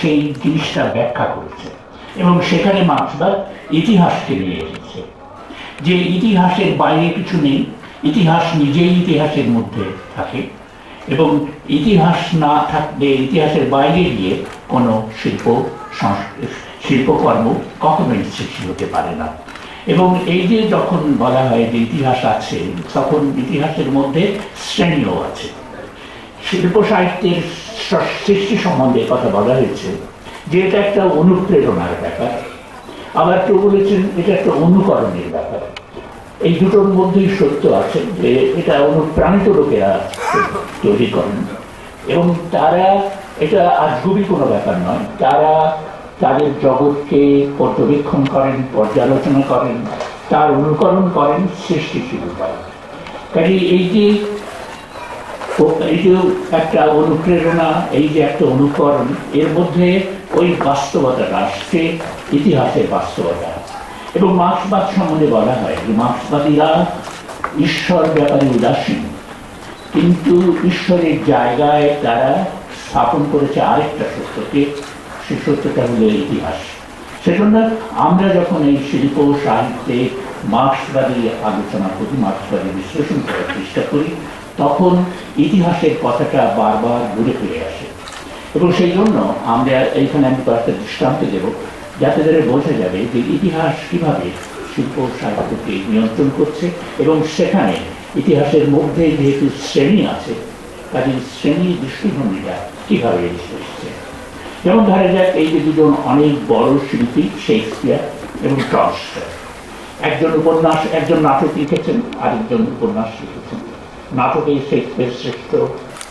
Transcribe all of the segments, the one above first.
সেই জিনিসটা ব্যাখ্যা করেছে। এবং সেখানে মার্ক্সবাদ ইতিহাসকে নিয়ে এসেছে। যে ইতিহাসের বাইরে কিছু নেই, ইতিহাস নিজেই ইতিহাসের মধ্যে থাকে এবং ইতিহাস না থাকলে ইতিহাসের বাইরে গিয়ে কোনো শিল্প শিল্পকর্ম কখনোই সৃষ্টি হতে পারে না। এবং এই যে যখন বলা হয় যে ইতিহাস আছে, তখন ইতিহাসের মধ্যে শ্রেণীও আছে। শিল্প সাহিত্যের সৃষ্টি সম্বন্ধে কথা বলা হয়েছে যে এটা একটা অনুপ্রেরণার ব্যাপার। আবার কেউ বলেছেন এটা একটা অনুকরণের ব্যাপার। এই দুটোর মধ্যেই সত্য আছে যে এটা অনুপ্রাণিত লোকেরা তৈরি করেন। এবং তারা এটা আজগুবি কোনো ব্যাপার নয়। তারা তাদের জগৎকে পর্যবেক্ষণ করেন, পর্যালোচনা করেন, তার অনুকরণ করেন, সৃষ্টিশীল উপায় কাজে এই যে এই যে একটা অনুপ্রেরণা, এই যে একটা অনুকরণ, এর মধ্যে ওই বাস্তবতাটা আসছে ইতিহাসের বাস্তবতা এবং মার্ক্সবাদ সম্বন্ধে বলা হয় যে মার্ক্সবাদীরা ঈশ্বর ব্যাপারে উদাসীন, কিন্তু ঈশ্বরের জায়গায় তারা স্থাপন করেছে আরেকটা সত্যকে, সে সত্যটা হলো ইতিহাস। সেজন্য আমরা যখন এই শিল্প সাহিত্যে মার্ক্সবাদী আলোচনা করি, মার্ক্সবাদী বিশ্লেষণ করার চেষ্টা করি তখন ইতিহাসের কথাটা বারবার ঘুরে ফিরে আসে। এবং সেই জন্য আমরা এইখানে আমি কয়েকটা দৃষ্টান্ত দেব, যাতে করে বোঝা যাবে যে ইতিহাস কীভাবে শিল্প সাহিত্যকে নিয়ন্ত্রণ করছে এবং সেখানে ইতিহাসের মধ্যে যেহেতু শ্রেণি আছে কাজে শ্রেণি দৃষ্টিভঙ্গিটা কীভাবে এসেছে। যেমন ধরা যাক, এই যে দুজন অনেক বড় শিল্পী, শেক্সপিয়ার এবং টলস্টয়। একজন উপন্যাস, একজন নাটক লিখেছেন, আরেকজন উপন্যাস লিখেছেন। নাটকে শেক্সপিয়ার শ্রেষ্ঠ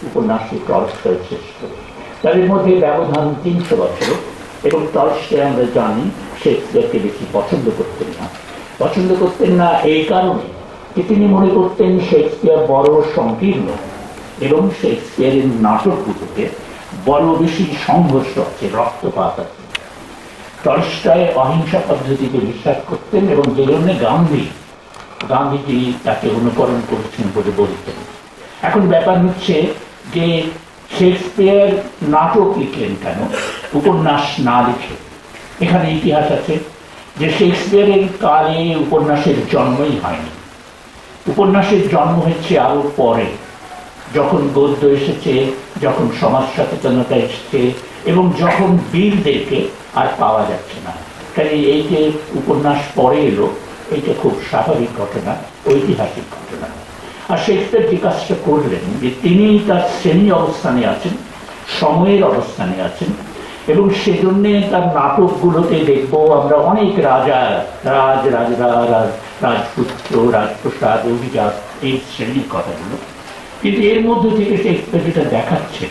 উপন্যাসে টলস্টয় শ্রেষ্ঠ। তাদের মধ্যে ব্যবধান তিনশো বছর এবং টলস্টয় আমরা জানি শেক্সপিয়ারকে বেশি পছন্দ করতেন না। পছন্দ করতেন না এই কারণে যে তিনি মনে করতেন শেক্সপিয়ার বড় সংকীর্ণ এবং শেক্সপিয়ারের নাটকগুলোতে বড় বেশি সংঘর্ষ আছে রক্তপাত আছে। টলস্টয় অহিংসা পদ্ধতিতে বিশ্বাস করতেন এবং যে জন্য গান্ধী গান্ধীজি তাকে অনুকরণ করছেন বলে বলতেন। এখন ব্যাপার হচ্ছে যে শেক্সপিয়ার নাটক লিখলেন কেন? উপন্যাস না লিখে। এখানে ইতিহাস আছে যে শেক্সপিয়ারের কালে উপন্যাসের জন্মই হয়নি। উপন্যাসের জন্ম হয়েছে আরও পরে, যখন গদ্য এসেছে, যখন সমাজ সচেতনতা এসেছে এবং যখন বীরদেরকে আর পাওয়া যাচ্ছে না। কাজে এই যে উপন্যাস পরে এলো এইটা খুব স্বাভাবিক ঘটনা, ঐতিহাসিক ঘটনা। আর শেক্সপিয়ার যে কাজটা করলেন, যে তিনি তার শ্রেণি অবস্থানে আছেন, সময়ের অবস্থানে আছেন, এবং সেজন্যে তার নাটকগুলোতে দেখব আমরা অনেক রাজা, রাজ রাজরা রাজ, রাজপুত্র, রাজপ্রসাদ, অভিজাত এই শ্রেণির কথাগুলো। কিন্তু এর মধ্যে থেকে শেক্সপিয়ার যেটা দেখাচ্ছে,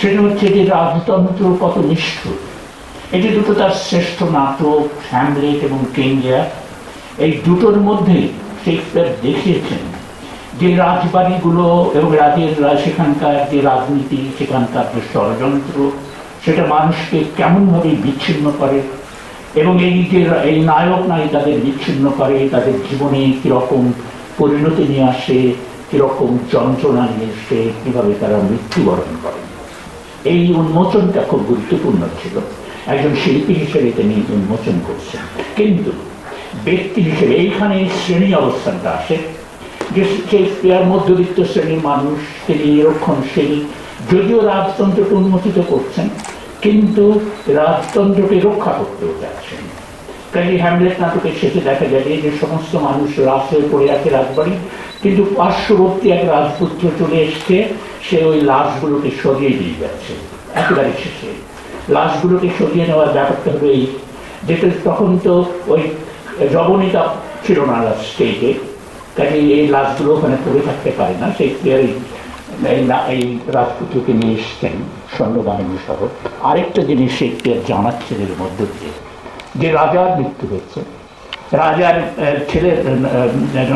সেটা হচ্ছে যে রাজতন্ত্র কত নিষ্ঠুর। এটি দুটো তার শ্রেষ্ঠ নাটক, হ্যামলেট এবং কেঙ্গিয়া এই দুটোর মধ্যে শেক্সপিয়ার দেখিয়েছেন যে রাজবাড়িগুলো এবং রাজের সেখানকার যে রাজনীতি, সেখানকার যে ষড়যন্ত্র, সেটা মানুষকে কেমনভাবে বিচ্ছিন্ন করে এবং এই যে এই নায়ক নায়িকাদের বিচ্ছিন্ন করে, তাদের জীবনে কীরকম পরিণতি নিয়ে আসে, কীরকম যন্ত্রণা নিয়ে এসে কীভাবে তারা মৃত্যুবরণ করে। এই উন্মোচনটা খুব গুরুত্বপূর্ণ ছিল। একজন শিল্পী হিসেবে তিনি উন্মোচন করছেন। কিন্তু ব্যক্তি হিসেবে এইখানে শ্রেণি অবস্থানটা আসে। যে শেক্সপিয়ার মধ্যবিত্ত শ্রেণির মানুষ, তিনি নিরক্ষণশীল যদিও রাজতন্ত্রকে উন্মোচিত করছেন, কিন্তু রাজতন্ত্রকে রক্ষা করতেও চাচ্ছেন কাজে হ্যামলেট নাটকের শেষে দেখা যাবে যে সমস্ত মানুষ রাস হয়ে পড়ে আছে রাজবাড়ি, কিন্তু পার্শ্ববর্তী এক রাজপুত্র চলে এসছে, সে ওই লাশগুলোকে সরিয়ে দিয়ে যাচ্ছে, একেবারে শেষে। লাশগুলোকে সরিয়ে নেওয়ার ব্যাপারটা হলো এই, যেটা তখন তো ওই জবনিকা ছিল না স্টেজে কাজে এই লাশগুলো ওখানে পড়ে থাকতে পারে না। সেই এই রাজপুত্রকে নিয়ে এসছেন সৈন্যবাহিনী সহ। আরেকটা জিনিস শেক্সপিয়ার জানাচ্ছেন এর মধ্য দিয়ে, যে রাজার মৃত্যু হয়েছে। রাজার ছেলের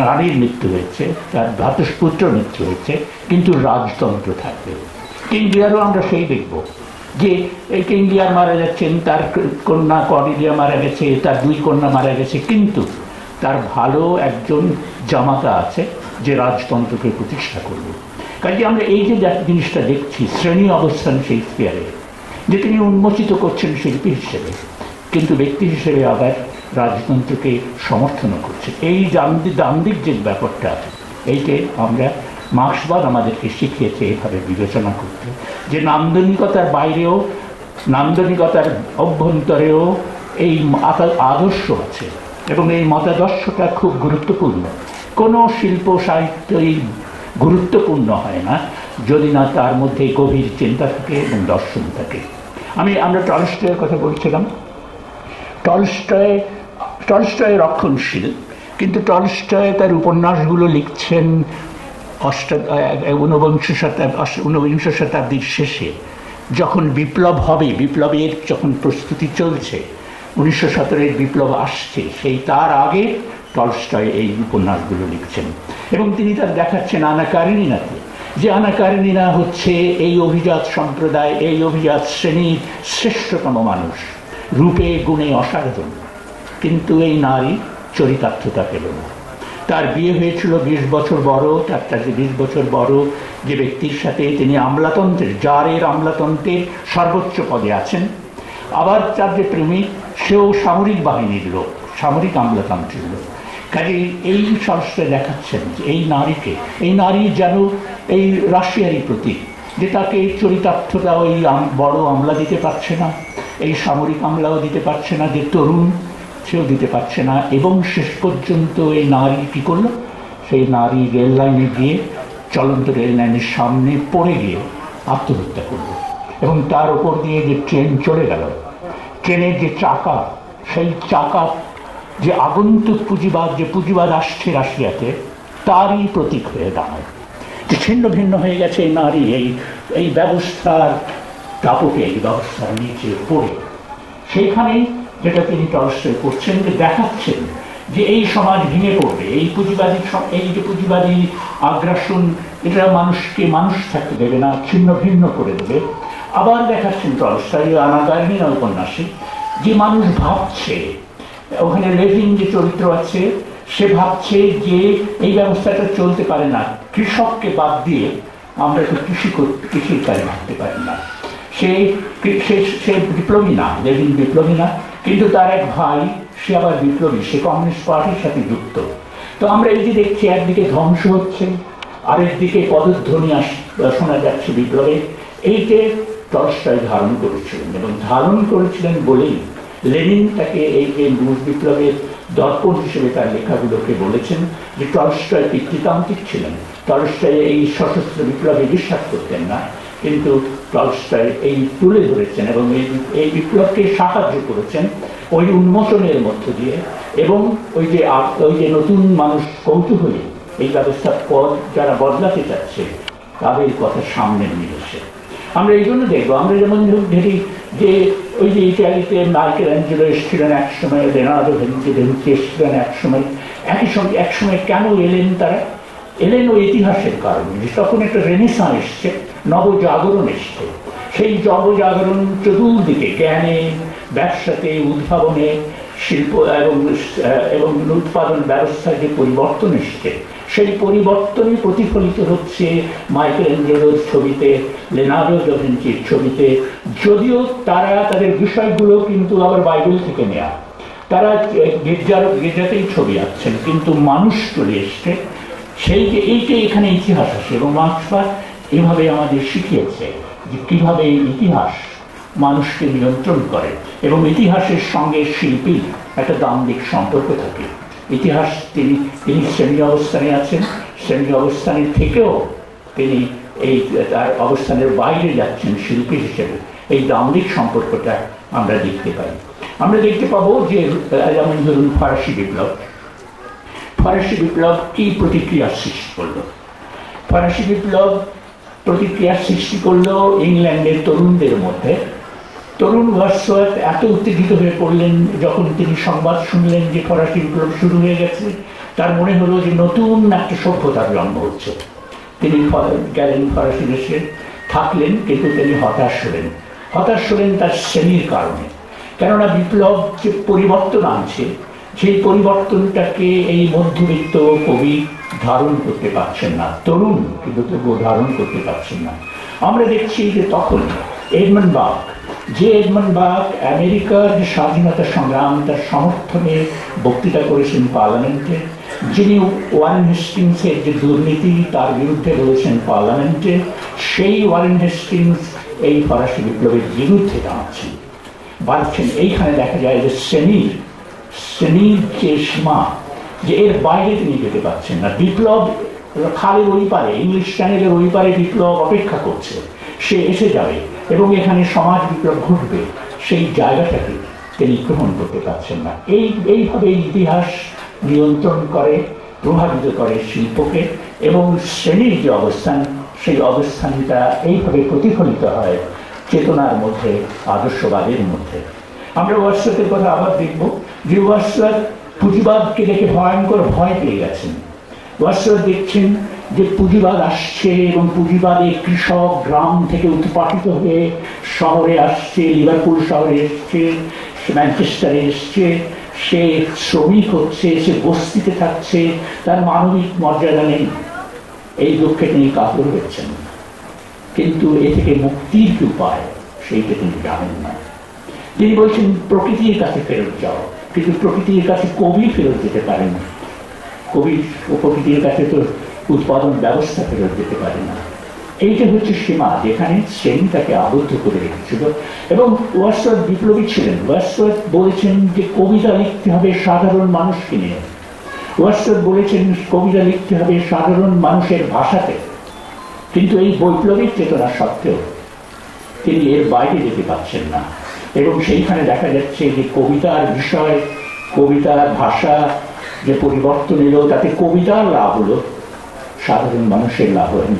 রানীর মৃত্যু হয়েছে, তার ভ্রাতুষ্পুত্র মৃত্যু হয়েছে, কিন্তু রাজতন্ত্র থাকবে। ইন্ডিয়ারও আমরা সেই দেখব। যে এই ইন্ডিয়ার মারা যাচ্ছেন তার কন্যা করিলিয়া মারা গেছে, তার দুই কন্যা মারা গেছে, কিন্তু তার ভালো একজন জামাতা আছে যে রাজতন্ত্রকে প্রতিষ্ঠা করবে। কাজে আমরা এই যে জিনিসটা দেখছি, শ্রেণি অবস্থান শেক্সপিয়ারে যে তিনি উন্মোচিত করছেন শিল্পী হিসেবে, কিন্তু ব্যক্তি হিসেবে আবার রাজতন্ত্রকে সমর্থনও করছে। এই দান্দিক যে ব্যাপারটা আছে, এইকে আমরা মার্ক্সবাদ আমাদেরকে শিখিয়েছে এইভাবে বিবেচনা করতে। যে নান্দনিকতার বাইরেও, নান্দনিকতার অভ্যন্তরেও এই আদর্শ আছে এবং এই মতাদর্শটা খুব গুরুত্বপূর্ণ। কোনো শিল্প সাহিত্যই গুরুত্বপূর্ণ হয় না, যদি না তার মধ্যে গভীর চিন্তা থাকে এবং দর্শন থাকে। আমি, আমরা টলস্টয়ের কথা বলছিলাম। টলস্টয় টলস্টয় রক্ষণশীল, কিন্তু টলস্টয় তার উপন্যাসগুলো লিখছেন অষ্ট ঊনবিংশ শতাব্দী ঊনবিংশ শতাব্দীর শেষে যখন বিপ্লব হবে, বিপ্লবের যখন প্রস্তুতি চলছে, উনিশশো সতেরোর বিপ্লব আসছে, সেই তার আগে টলস্টয় এই উপন্যাসগুলো লিখছেন। এবং তিনি তার দেখাচ্ছেন আনা কারিনীনাকে যে আনা কারিনীনা হচ্ছে এই অভিজাত সম্প্রদায়, এই অভিজাত শ্রেণির শ্রেষ্ঠতম মানুষ, রূপে, গুণে অসাধারণ। কিন্তু এই নারী চরিতার্থতা পেল না। তার বিয়ে হয়েছিল বিশ বছর বড়, তার কাছে বিশ বছর বড় যে ব্যক্তির সাথে তিনি আমলাতন্ত্রের, জারের আমলাতন্ত্রের সর্বোচ্চ পদে আছেন। আবার তার যে প্রেমিক, সেও সামরিক বাহিনীর লোক, সামরিক আমলাতন্ত্রের লোক। কাজে এই সংস্থা দেখাচ্ছেন যে এই নারীকে, এই নারী যেন এই রাশিয়ারই প্রতীক, যে তাকে চরিতার্থতা ওই বড় আমলা দিতে পারছে না, এই সামরিক আমলাও দিতে পারছে না, যে তরুণ সেও দিতে পারছে না এবং শেষ পর্যন্ত এই নারী কী করল? সেই নারী রেল লাইনে গিয়ে, চলন্ত রেল লাইনের সামনে পড়ে গিয়ে আত্মহত্যা করল এবং তার ওপর দিয়ে যে ট্রেন চলে গেল, ট্রেনের যে চাকা, সেই চাকা যে আগন্তুক পুঁজিবাদ, যে পুঁজিবাদ আসছে রাশিয়াতে, তারই প্রতীক হয়ে দাঁড়ায়। যে ছিন্ন ভিন্ন হয়ে গেছে এই নারী, এই এই ব্যবস্থার চাপকে এই ব্যবস্থার নিচে পড়ে। সেইখানেই যেটা তিনি টলস্টয় করছেন, যে দেখাচ্ছেন যে এই সমাজ ভেঙে পড়বে এই পুঁজিবাদী এই যে পুঁজিবাদী আগ্রাসন, এটা মানুষকে মানুষ থাকতে দেবে না, ছিন্ন ভিন্ন করে দেবে। আবার দেখাচ্ছেন টলস্টয় আনাগারিনা উপন্যাসে যে মানুষ ভাবছে, ওখানে লেভিং যে চরিত্র আছে, সে ভাবছে যে এই ব্যবস্থাটা চলতে পারে না, কৃষককে বাদ দিয়ে আমরা তো কৃষি কৃষির কাজে ভাবতে পারি না। সে সে বিপ্লবী না, লেভিন বিপ্লবী না কিন্তু তার এক ভাই, সে আবার বিপ্লবী, সে কমিউনিস্ট পার্টির সাথে যুক্ত। তো আমরা এই যে দেখছি, একদিকে ধ্বংস হচ্ছে আরেক দিকে পদধ্বনি শোনা যাচ্ছে বিপ্লবে। এইকে টলস্টয় ধারণ করেছিলেন এবং ধারণ করেছিলেন বলেই লেনিন তাকে এই যে রুশ বিপ্লবের দর্পণ হিসেবে তার লেখাগুলোকে বলেছেন যে টলস্টয় পিতৃতান্ত্রিক ছিলেন। টলস্টয় এই সশস্ত্র বিপ্লবে বিশ্বাস করতেন না, কিন্তু টলস্টয় এই তুলে ধরেছেন এবং এই এই বিপ্লবকে সাহায্য করেছেন ওই উন্মোচনের মধ্য দিয়ে এবং ওই যে ওই যে নতুন মানুষ কৌতূহলী, এই ব্যবস্থা পদ যারা বদলাতে চাচ্ছে, তাদের কথা সামনে নিয়ে এসে। আমরা এই জন্য দেখব, আমরা যেমন ধরি যে ওই যে ইটালিতে মাইকেল অ্যাঞ্জেলো এসেছিলেন এক সময় রেনার্ডো ভেঞ্চি ভেঞ্চি এসেছিলেন এক সময় একই সঙ্গে এক সময় কেন এলেন তারা? এলেন ওই ইতিহাসের কারণে তখন একটা রেনেসা এসছে নবজাগরণ এসছে। সেই নবজাগরণ চতুর্দিকে জ্ঞানে, ব্যবসাতে, উদ্ভাবনে, শিল্প এবং এবং উৎপাদন ব্যবস্থার যে পরিবর্তন এসছে, সেই পরিবর্তনই প্রতিফলিত হচ্ছে মাইকেল এঞ্জেলোর ছবিতে, লেনার্ডো ডভিঞ্চির ছবিতে। যদিও তারা তাদের বিষয়গুলো কিন্তু আবার বাইবেল থেকে নেয়া। তারা গির্জার, গির্জাতেই ছবি আঁকছেন, কিন্তু মানুষ চলে এসছে। সেই যে এইটাই এখানে ইতিহাস আছে এবং মার্ক্সবাদ এভাবে আমাদের শিখিয়েছে যে কীভাবে ইতিহাস মানুষকে নিয়ন্ত্রণ করে। এবং ইতিহাসের সঙ্গে শিল্পীর একটা দাম্ভিক সম্পর্ক থাকে। ইতিহাস তিনি তিনি শ্রেণি অবস্থানে আছেন। শ্রেণি অবস্থানের থেকেও তিনি এই, তার অবস্থানের বাইরে যাচ্ছেন শিল্পী হিসেবে। এই দাম্ভিক সম্পর্কটা আমরা দেখতে পাই। আমরা দেখতে পাবো যে, যেমন ধরুন ফরাসি বিপ্লব। ফরাসি বিপ্লব কি প্রতিক্রিয়ার সৃষ্টি করল? ফরাসি বিপ্লব প্রতিক্রিয়ার সৃষ্টি করল ইংল্যান্ডের তরুণদের মধ্যে। তরুণ ভার্সওয়াত এত উত্তেজিত হয়ে পড়লেন, যখন তিনি সংবাদ শুনলেন যে ফরাসি বিপ্লব শুরু হয়ে গেছে, তার মনে হলো যে নতুন একটা সভ্যতার জন্ম হচ্ছে। তিনি গেলেন ফরাসি দেশে, থাকলেন, কিন্তু তিনি হতাশ হলেন। হতাশ হলেন তার শ্রেণির কারণে। কেননা বিপ্লব যে পরিবর্তন আনছে সেই পরিবর্তনটাকে এই মধ্যবিত্ত কবি ধারণ করতে পারছেন না। তরুণ, কিন্তু তবুও ধারণ করতে পারছেন না। আমরা দেখছি যে তখন এডমন্ড বাগ যে এডমন্ড বাক আমেরিকার যে স্বাধীনতা সংগ্রাম তার সমর্থনে বক্তৃতা করেছেন পার্লামেন্টে, যিনি ওয়ারেন হেস্টিংসের যে দুর্নীতি তার বিরুদ্ধে বলেছেন পার্লামেন্টে, সেই ওয়ারেন হেস্টিংস এই ফরাসি বিপ্লবের বিরুদ্ধে দাঁড়াচ্ছেন বাড়ছেন এইখানে দেখা যায় যে শ্রেণির শ্রেণির সীমা যে এর বাইরে তিনি যেতে পারছেন না। বিপ্লব খালের ওই পারে, ইংলিশ চ্যানেলের ওই পারে বিপ্লব অপেক্ষা করছে। সে এসে যাবে এবং এখানে সমাজ বিপ্লব ঘটবে। সেই জায়গাটাকে তিনি গ্রহণ করতে পারছেন না। এই এইভাবে ইতিহাস নিয়ন্ত্রণ করে, প্রভাবিত করে শিল্পকে এবং শ্রেণির যে অবস্থান, সেই অবস্থানটা এইভাবে প্রতিফলিত হয় চেতনার মধ্যে, আদর্শবাদের মধ্যে। আমরা ওয়ার্সের কথা আবার দেখব। পুঁজিবাদকে দেখে ভয়ঙ্কর ভয় পেয়ে গেছেন। ওয়ার্সার দেখছেন যে পুঁজিবাদ আসছে এবং পুঁজিবাদে কৃষক গ্রাম থেকে উৎপাটিত হয়ে শহরে আসছে, লিভারপুল শহরে এসছে ম্যানচেস্টারে এসছে, সে শ্রমিক হচ্ছে, সে বস্তিতে থাকছে, তার মানবিক মর্যাদা নেই। এই দুঃখে তিনি কাতর হচ্ছেন কিন্তু এ থেকে মুক্তির কি উপায় সেইটা তিনি জানেন না। তিনি বলছেন, প্রকৃতির কাছে ফেরত যাও। কিন্তু প্রকৃতির কাছে কবি ফেরত যেতে পারেন না। কবি ও প্রকৃতির কাছে তো উৎপাদন ব্যবস্থা ফেরত যেতে পারে না। এইটা হচ্ছে সীমা, যেখানে শ্রেণি তাকে আবদ্ধ করে রেখেছিল এবং ওয়ার্সওয়ার্থ বিপ্লবী ছিলেন। ওয়ার্সওয়ার্থ বলেছেন যে, কবিতা লিখতে হবে সাধারণ মানুষকে নিয়ে। ওয়ার্সওয়ার্থ বলেছেন, কবিতা লিখতে হবে সাধারণ মানুষের ভাষাতে। কিন্তু এই বৈপ্লবিক চেতনা সত্ত্বেও তিনি এর বাইরে যেতে পারছেন না। এবং সেইখানে দেখা যাচ্ছে যে কবিতার বিষয়, কবিতার ভাষা যে পরিবর্তন এলো, তাতে কবিতার লাভ হলো, সাধারণ মানুষের লাভ হয়নি।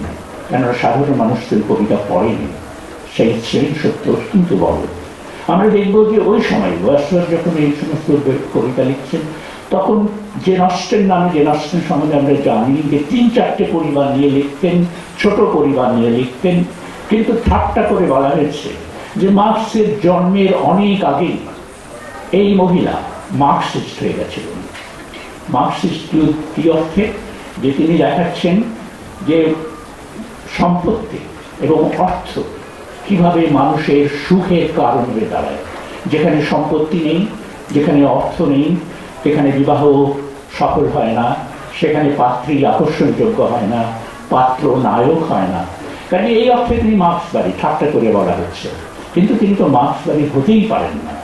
কেননা সাধারণ মানুষ তো কবিতা পড়েনি। সেই সেই সত্য কিন্তু বড়। আমরা দেখব যে ওই সময় ওয়াসর যখন এই সমস্ত কবিতা লিখছেন, তখন যে নষ্টের নামে, যে নষ্টের সম্বন্ধে আমরা জানি যে তিন চারটে পরিবার নিয়ে লিখতেন, ছোট পরিবার নিয়ে লিখতেন, কিন্তু ঠাট্টা করে বলা হয়েছে যে মার্কসের জন্মের অনেক আগে এই মহিলা মার্কসিস্ট হয়ে গেছিলেন মার্কসিস্ট কি অর্থে? যে তিনি দেখাচ্ছেন যে সম্পত্তি এবং অর্থ কীভাবে মানুষের সুখের কারণ হয়ে দাঁড়ায়। যেখানে সম্পত্তি নেই, যেখানে অর্থ নেই সেখানে বিবাহ সফল হয় না, সেখানে পাত্রী আকর্ষণযোগ্য হয় না, পাত্র নায়ক হয় না। কারণ এই অর্থে তিনি মার্ক্সবাদী, ঠাট্টা করে বলা হচ্ছে। কিন্তু তিনি তো মার্ক্সবাদী হতেই পারেন না।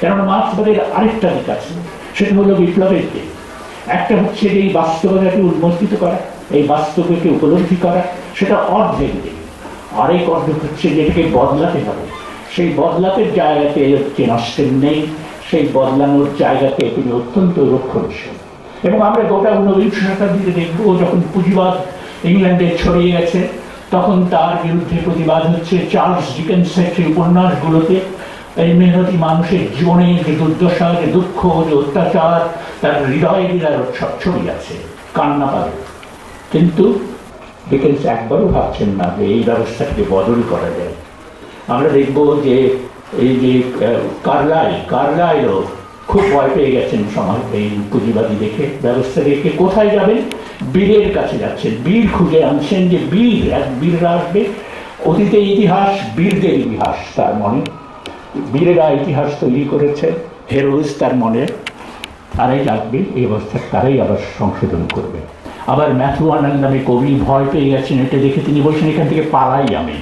কেননা মার্ক্সবাদের আরেকটা দিক আছে, সেটা হলো বিপ্লবের দিক। একটা হচ্ছে যে এই বাস্তবতাকে উন্মোচিত করা, এই বাস্তবকে উপলব্ধি করা, সেটা অর্ধেক দিক। আরেক অর্ধেক হচ্ছে যেটাকে বদলাতে হবে। সেই বদলাতে জায়গাতে যে নষ্টের নেই, সেই বদলানোর জায়গাতে তিনি অত্যন্ত রক্ষণশীল। এবং আমরা গোটা ঊনবিংশ শতাব্দীতে দেখব যখন পুঁজিবাদ ইংল্যান্ডে ছড়িয়ে গেছে তখন তার বিরুদ্ধে প্রতিবাদ হচ্ছে চার্লস ডিকেন্সের সেই উপন্যাসগুলোতে। এই মেহনতি মানুষের জীবনে যে দুর্দশা, যে দুঃখ, যে অত্যাচার, তার হৃদয়ে হৃদয় ছড়িয়ে আছে কান্না পাবে। কিন্তু ডিকেন্স একবারও ভাবছেন না যে এই ব্যবস্থাকে বদল করা যায়। আমরা দেখব যে এই যে কারলাই কারলাইও খুব ভয় পেয়ে গেছেন সমাজ, এই পুঁজিবাদী দেখে, ব্যবস্থা দেখে। কোথায় যাবেন? বীরের কাছে যাচ্ছেন। বীর খুঁজে আনছেন যে বীর, এক বীররা আসবে। অতীতে ইতিহাস, বীরদের ইতিহাস তার মনে। বীরেরা ইতিহাস তৈরি করেছে হেরোজ তার মনে। তারাই লাগবে, এই অবস্থা, তারাই আবার সংশোধন করবে। আবার ম্যাথু আনার নামে কবি ভয় পেয়ে গেছেন, এটা দেখে তিনি বলছেন, এখান থেকে পালাই আমি।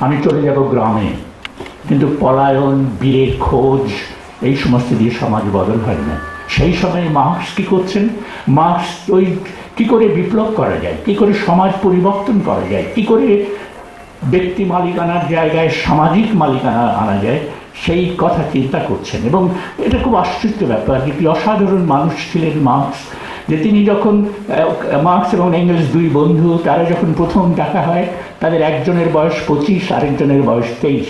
আমি চলে যাব গ্রামে। কিন্তু পলায়ন, বীরের খোঁজ এই সমস্ত দিয়ে সমাজ বদল হয় না। সেই সময় মার্কস কী করছেন? মার্কস ওই কী করে বিপ্লব করা যায়? কী করে সমাজ পরিবর্তন করা যায়? কী করে ব্যক্তি মালিকানার জায়গায় সামাজিক মালিকানা আনা যায়? সেই কথা চিন্তা করছেন। এবং এটা খুব আশ্চর্য ব্যাপার কি অসাধারণ মানুষ ছিলেন মার্কস। যে তিনি যখন মার্কস এবং এঙ্গেলস দুই বন্ধু, তারা যখন প্রথম দেখা হয়, তাদের একজনের বয়স পঁচিশ, আরেকজনের বয়স তেইশ।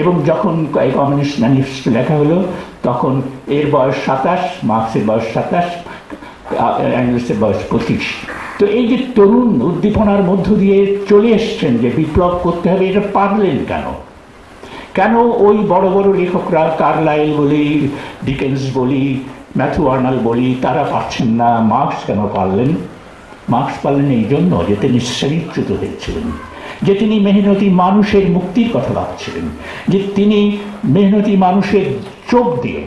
এবং যখন কমিউনিস্ট ম্যানিফেস্টো লেখা হলো, তখন এর বয়স সাতাশ, মার্কসের বয়স সাতাশ অ্যাঙ্গেলসের বয়স পঁচিশ। তো এই যে তরুণ উদ্দীপনার মধ্য দিয়ে চলে এসছেন যে বিপ্লব করতে হবে, এটা পারলেন কেন? কেন ওই বড় বড় লেখকরা, কার্লাইল বলি, ডিকেন্স বলি, ম্যাথু আর্নাল বলি, তারা পারছেন না? মার্কস কেন পারলেন? মার্কস পারলেন এই জন্য যে তিনি শ্রেণীচ্যুত হয়েছিলেন। যে তিনি মেহনতি মানুষের মুক্তির কথা ভাবছিলেন, যে তিনি মেহনতি মানুষের চোখ দিয়ে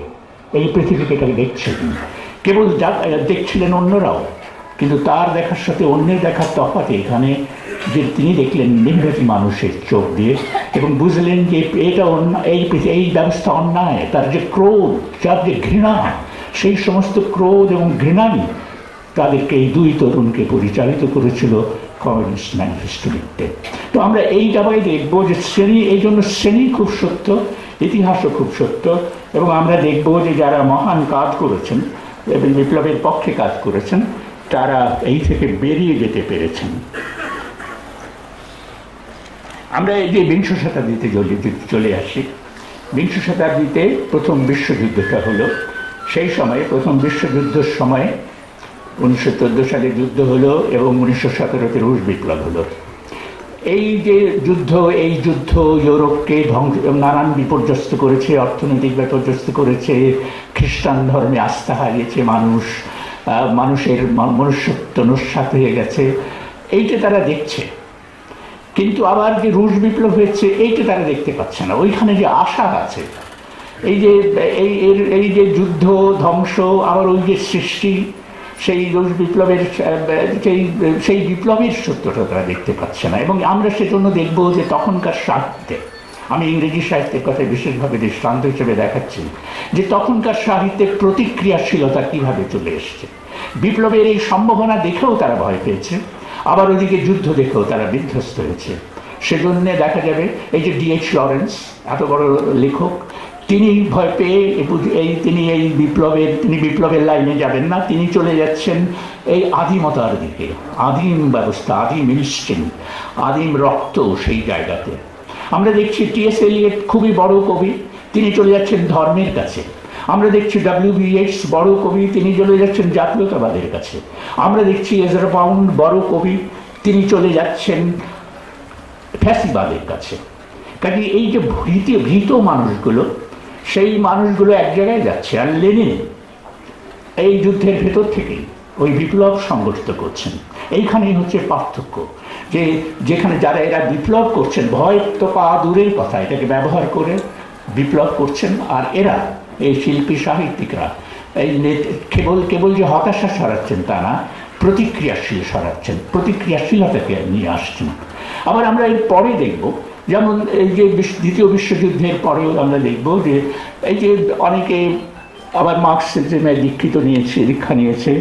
এই পৃথিবীকে তাকে দেখছিলেন। কেবল যা দেখছিলেন অন্যরাও, কিন্তু তার দেখার সাথে অন্যের দেখার তফাতে এখানে, যে তিনি দেখলেন মেহনতি মানুষের চোখ দিয়ে এবং বুঝলেন যে এটা এই এই ব্যবস্থা অন্যায়, তার যে ক্রোধ, যার যে ঘৃণা, সেই সমস্ত ক্রোধ এবং ঘৃণাই তাদেরকে এই দুই তরুণকে পরিচালিত করেছিল। কমিউনিস্ট ম্যানিফেস্টো লিখতে। তো আমরা এই জায়গায় দেখব যে শ্রেণি, এই জন্য শ্রেণি খুব সত্য, ইতিহাসও খুব সত্য, এবং আমরা দেখব যে যারা মহান কাজ করেছেন, এবং বিপ্লবের পক্ষে কাজ করেছেন, তারা এই থেকে বেরিয়ে যেতে পেরেছেন। আমরা এই যে বিংশ শতাব্দীতে চলে আসি, বিংশ শতাব্দীতে প্রথম বিশ্বযুদ্ধটা হলো, সেই সময়ে প্রথম বিশ্বযুদ্ধের সময় উনিশশো চোদ্দ সালে যুদ্ধ হলো এবং উনিশশো সতেরোতে রুশ বিপ্লব হলো। এই যে যুদ্ধ, এই যুদ্ধ ইউরোপকে ধ্বংস, নানান বিপর্যস্ত করেছে, অর্থনৈতিক বিপর্যস্ত করেছে, খ্রিস্টান ধর্মে আস্থা হারিয়েছে, মানুষ মানুষের মনুষ্যত্ব নস্বাত হয়ে গেছে। এইটা তারা দেখছে। কিন্তু আবার যে রুশ বিপ্লব হয়েছে, এইটা তারা দেখতে পাচ্ছে না। ওইখানে যে আশা আছে, এই যে, এই এই যে যুদ্ধ, ধ্বংস, আবার ওই যে সৃষ্টি সেই রুশ বিপ্লবের সেই সেই বিপ্লবের সত্যটা তারা দেখতে পাচ্ছে না। এবং আমরা সেজন্য দেখব যে তখনকার সাহিত্যে, আমি ইংরেজি সাহিত্যের কথায় বিশেষভাবে দৃষ্টান্ত হিসেবে দেখাচ্ছি, যে তখনকার সাহিত্যের প্রতিক্রিয়াশীলতা কীভাবে চলে এসছে। বিপ্লবের এই সম্ভাবনা দেখেও তারা ভয় পেয়েছে, আবার ওদিকে যুদ্ধ দেখেও তারা বিধ্বস্ত হয়েছে। সেজন্যে দেখা যাবে, এই যে ডিএইচ লরেন্স, এত বড় লেখক তিনি ভয় পেয়ে এই তিনি এই বিপ্লবের, তিনি বিপ্লবের লাইনে যাবেন না, তিনি চলে যাচ্ছেন এই আদিমতার দিকে। আদিম ব্যবস্থা, আদিম ইনস্টিং আদিম রক্ত সেই জায়গাতে। আমরা দেখছি টিএস এলিয়েট খুবই বড় কবি, তিনি চলে যাচ্ছেন ধর্মের কাছে। আমরা দেখছি ডাব্লিউ বিএস বড় কবি, তিনি চলে যাচ্ছেন জাতীয়তাবাদের কাছে। আমরা দেখছি এজরা পাউন্ড বড় কবি, তিনি চলে যাচ্ছেন ফ্যাসিবাদের কাছে। কাজে এই যে ভীত ভীত মানুষগুলো সেই মানুষগুলো এক জায়গায় যাচ্ছে আর লেনিন এই যুদ্ধের ভেতর থেকেই ওই বিপ্লব সংগঠিত করছেন। এইখানেই হচ্ছে পার্থক্য যে যেখানে যারা এরা বিপ্লব করছেন, ভয় তো পাওয়া দূরের কথা, এটাকে ব্যবহার করে বিপ্লব করছেন আর এরা, এই শিল্পী সাহিত্যিকরা, এই কেবল কেবল যে হতাশা সরাচ্ছেন তা না প্রতিক্রিয়াশীল সরাচ্ছেন প্রতিক্রিয়াশীলতাকে নিয়ে আসছেন। আবার আমরা এর পরে দেখব যেমন এই যে দ্বিতীয় বিশ্বযুদ্ধের পরেও আমরা দেখব যে এই যে অনেকে আবার মার্কসিজমে দীক্ষিত নিয়েছে, দীক্ষা নিয়েছে।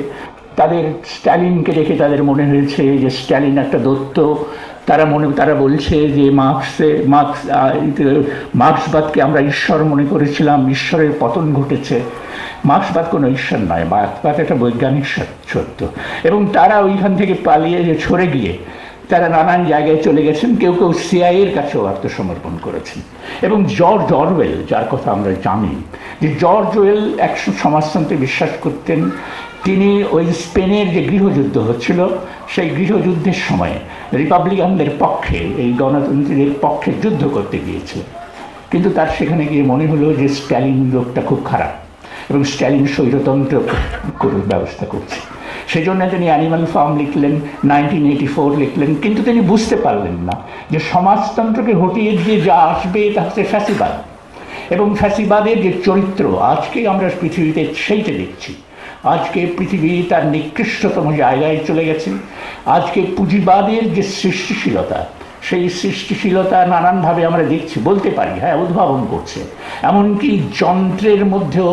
তাদের স্ট্যালিনকে দেখে তাদের মনে হয়েছে যে স্ট্যালিন একটা দত্ত তারা মনে, তারা বলছে যে মার্কসে, মার্কস মার্কসবাদকে আমরা ঈশ্বর মনে করেছিলাম, ঈশ্বরের পতন ঘটেছে। মার্কসবাদ কোনো ঈশ্বর নয়, মার্কসবাদ একটা বৈজ্ঞানিক সত্য। এবং তারা ওইখান থেকে পালিয়ে যে ছড়ে গিয়ে তারা নানান জায়গায় চলে গেছেন, কেউ কেউ সিআইয়ের কাছেও আত্মসমর্পণ করেছেন। এবং জর্জ অরওয়েল যার কথা আমরা জানি, যে জর্জ ওয়েল একশো সমাজতন্ত্রে বিশ্বাস করতেন, তিনি ওই স্পেনের যে গৃহযুদ্ধ হচ্ছিল, সেই গৃহযুদ্ধের সময় রিপাবলিকানদের পক্ষে, এই গণতন্ত্রীদের পক্ষে যুদ্ধ করতে গিয়েছিল। কিন্তু তার সেখানে গিয়ে মনে হলো যে স্ট্যালিন লোকটা খুব খারাপ, এবং স্ট্যালিন স্বৈরতন্ত্র ব্যবস্থা করছে। সেই জন্য তিনি অ্যানিমাল ফার্ম লিখলেন নাইনটিন এইটি ফোর লিখলেন, কিন্তু তিনি বুঝতে পারলেন না যে সমাজতন্ত্রকে হটিয়ে দিয়ে যা আসবে, তা হচ্ছে ফ্যাসিবাদ। এবং ফ্যাসিবাদের যে চরিত্র, আজকে আমরা পৃথিবীতে সেইটা দেখছি। আজকে পৃথিবী তার নিকৃষ্টতম জায়গায় চলে গেছে। আজকে পুঁজিবাদের যে সৃষ্টিশীলতা, সেই সৃষ্টিশীলতা নানানভাবে আমরা দেখছি, বলতে পারি হ্যাঁ উদ্ভাবন করছে। এমনকি যন্ত্রের মধ্যেও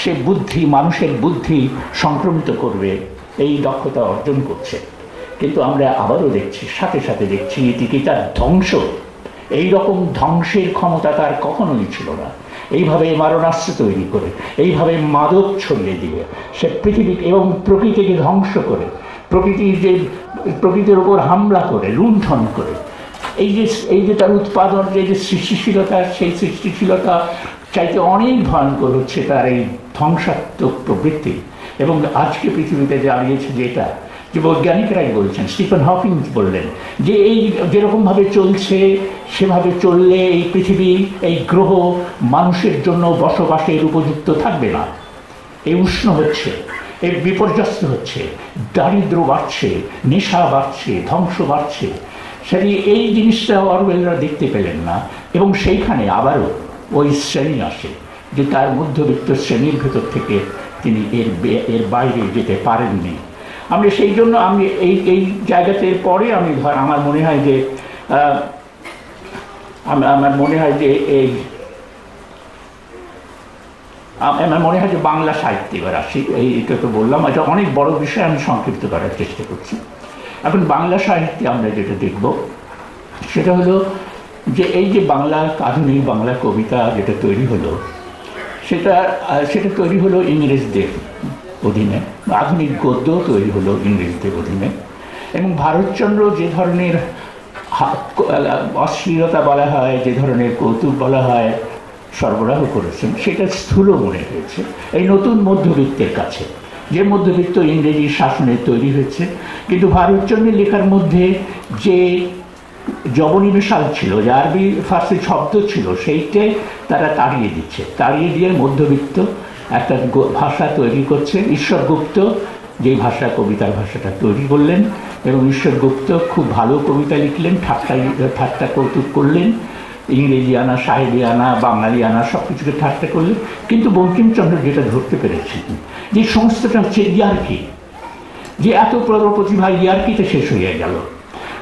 সে বুদ্ধি, মানুষের বুদ্ধি সংক্রমিত করবে। এই দক্ষতা অর্জন করছে। কিন্তু আমরা আবারও দেখছি, সাথে সাথে দেখছি এটিকে তার ধ্বংস? এই রকম ধ্বংসের ক্ষমতা তার কখনোই ছিল না। এইভাবে মারণাস্ত্র তৈরি করে, এইভাবে মাদক ছড়িয়ে দিয়ে সে পৃথিবী এবং প্রকৃতিকে ধ্বংস করে, প্রকৃতির যে, প্রকৃতির ওপর হামলা করে, লুণ্ঠন করে, এই যে এই যে তার উৎপাদন যে যে সৃষ্টিশীলতা, সেই সৃষ্টিশীলতা চাইতে অনেক ভয়ঙ্কর হচ্ছে তার এই ধ্বংসাত্মক প্রবৃত্তি। এবং আজকে পৃথিবীতে দাঁড়িয়েছে যেটা, যে বৈজ্ঞানিকরাই বলছেন, স্টিফেন হকিং বললেন, যে এই যেরকমভাবে চলছে, সেভাবে চললে এই পৃথিবী, এই গ্রহ মানুষের জন্য বসবাসের উপযুক্ত থাকবে না। এই উষ্ণ হচ্ছে এই বিপর্যস্ত হচ্ছে, দারিদ্র বাড়ছে, নেশা বাড়ছে, ধ্বংস বাড়ছে। সেটি এই জিনিসটা অরওয়েলরা দেখতে পেলেন না, এবং সেইখানে আবারও ওই শ্রেণি আসে, যে তার মধ্যবিত্ত শ্রেণির ভেতর থেকে তিনি, এর এর বাইরে যেতে পারেননি। আমি সেই জন্য আমি এই এই জায়গাতে পরে আমি ধর আমার মনে হয় যে আমার মনে হয় যে এই আমার মনে হয় যে বাংলা সাহিত্যে এবার আসি। এই, এটা তো বললাম, এটা অনেক বড় বিষয়, আমি সংক্ষিপ্ত করার চেষ্টা করছি। এখন বাংলা সাহিত্যে আমরা যেটা দেখব, সেটা হলো যে এই যে বাংলা আধুনিক বাংলা কবিতা যেটা তৈরি হলো সেটা সেটা তৈরি হলো ইংরেজদের অধীনে আধুনিক গদ্য তৈরি হলো ইংরেজদের অধীনে। এবং ভারতচন্দ্র যে ধরনের অশ্লীলতা বলা হয়, যে ধরনের কৌতুক বলা হয়, সরবরাহ করেছেন, সেটা স্থূল মনে হয়েছে। এই নতুন মধ্যবিত্তের কাছে, যে মধ্যবিত্ত ইংরেজি শাসনে তৈরি হয়েছে, কিন্তু ভারতচন্দ্রের লেখার মধ্যে যে জবনিবেশাল ছিল, যে আরবি ফার্সি শব্দ ছিল সেইটে তারা তাড়িয়ে দিচ্ছে। তাড়িয়ে দিয়ে মধ্যবিত্ত একটা ভাষা তৈরি করছে, ঈশ্বরগুপ্ত যে ভাষা, কবিতার ভাষাটা তৈরি করলেন এবং ঈশ্বরগুপ্ত খুব ভালো কবিতা লিখলেন, ঠাট্টা ঠাট্টা কৌতুক করলেন ইংরেজি আনা সাহেবি আনা বাঙালি আনা সব কিছুকে ঠাট্টা করলেন। কিন্তু বঙ্কিমচন্দ্র যেটা ধরতে পেরেছিলেন যে সমস্তটা হচ্ছে ইয়ার্কি, যে এত প্রতিভা ইয়ার্কিতে শেষ হয়ে গেল।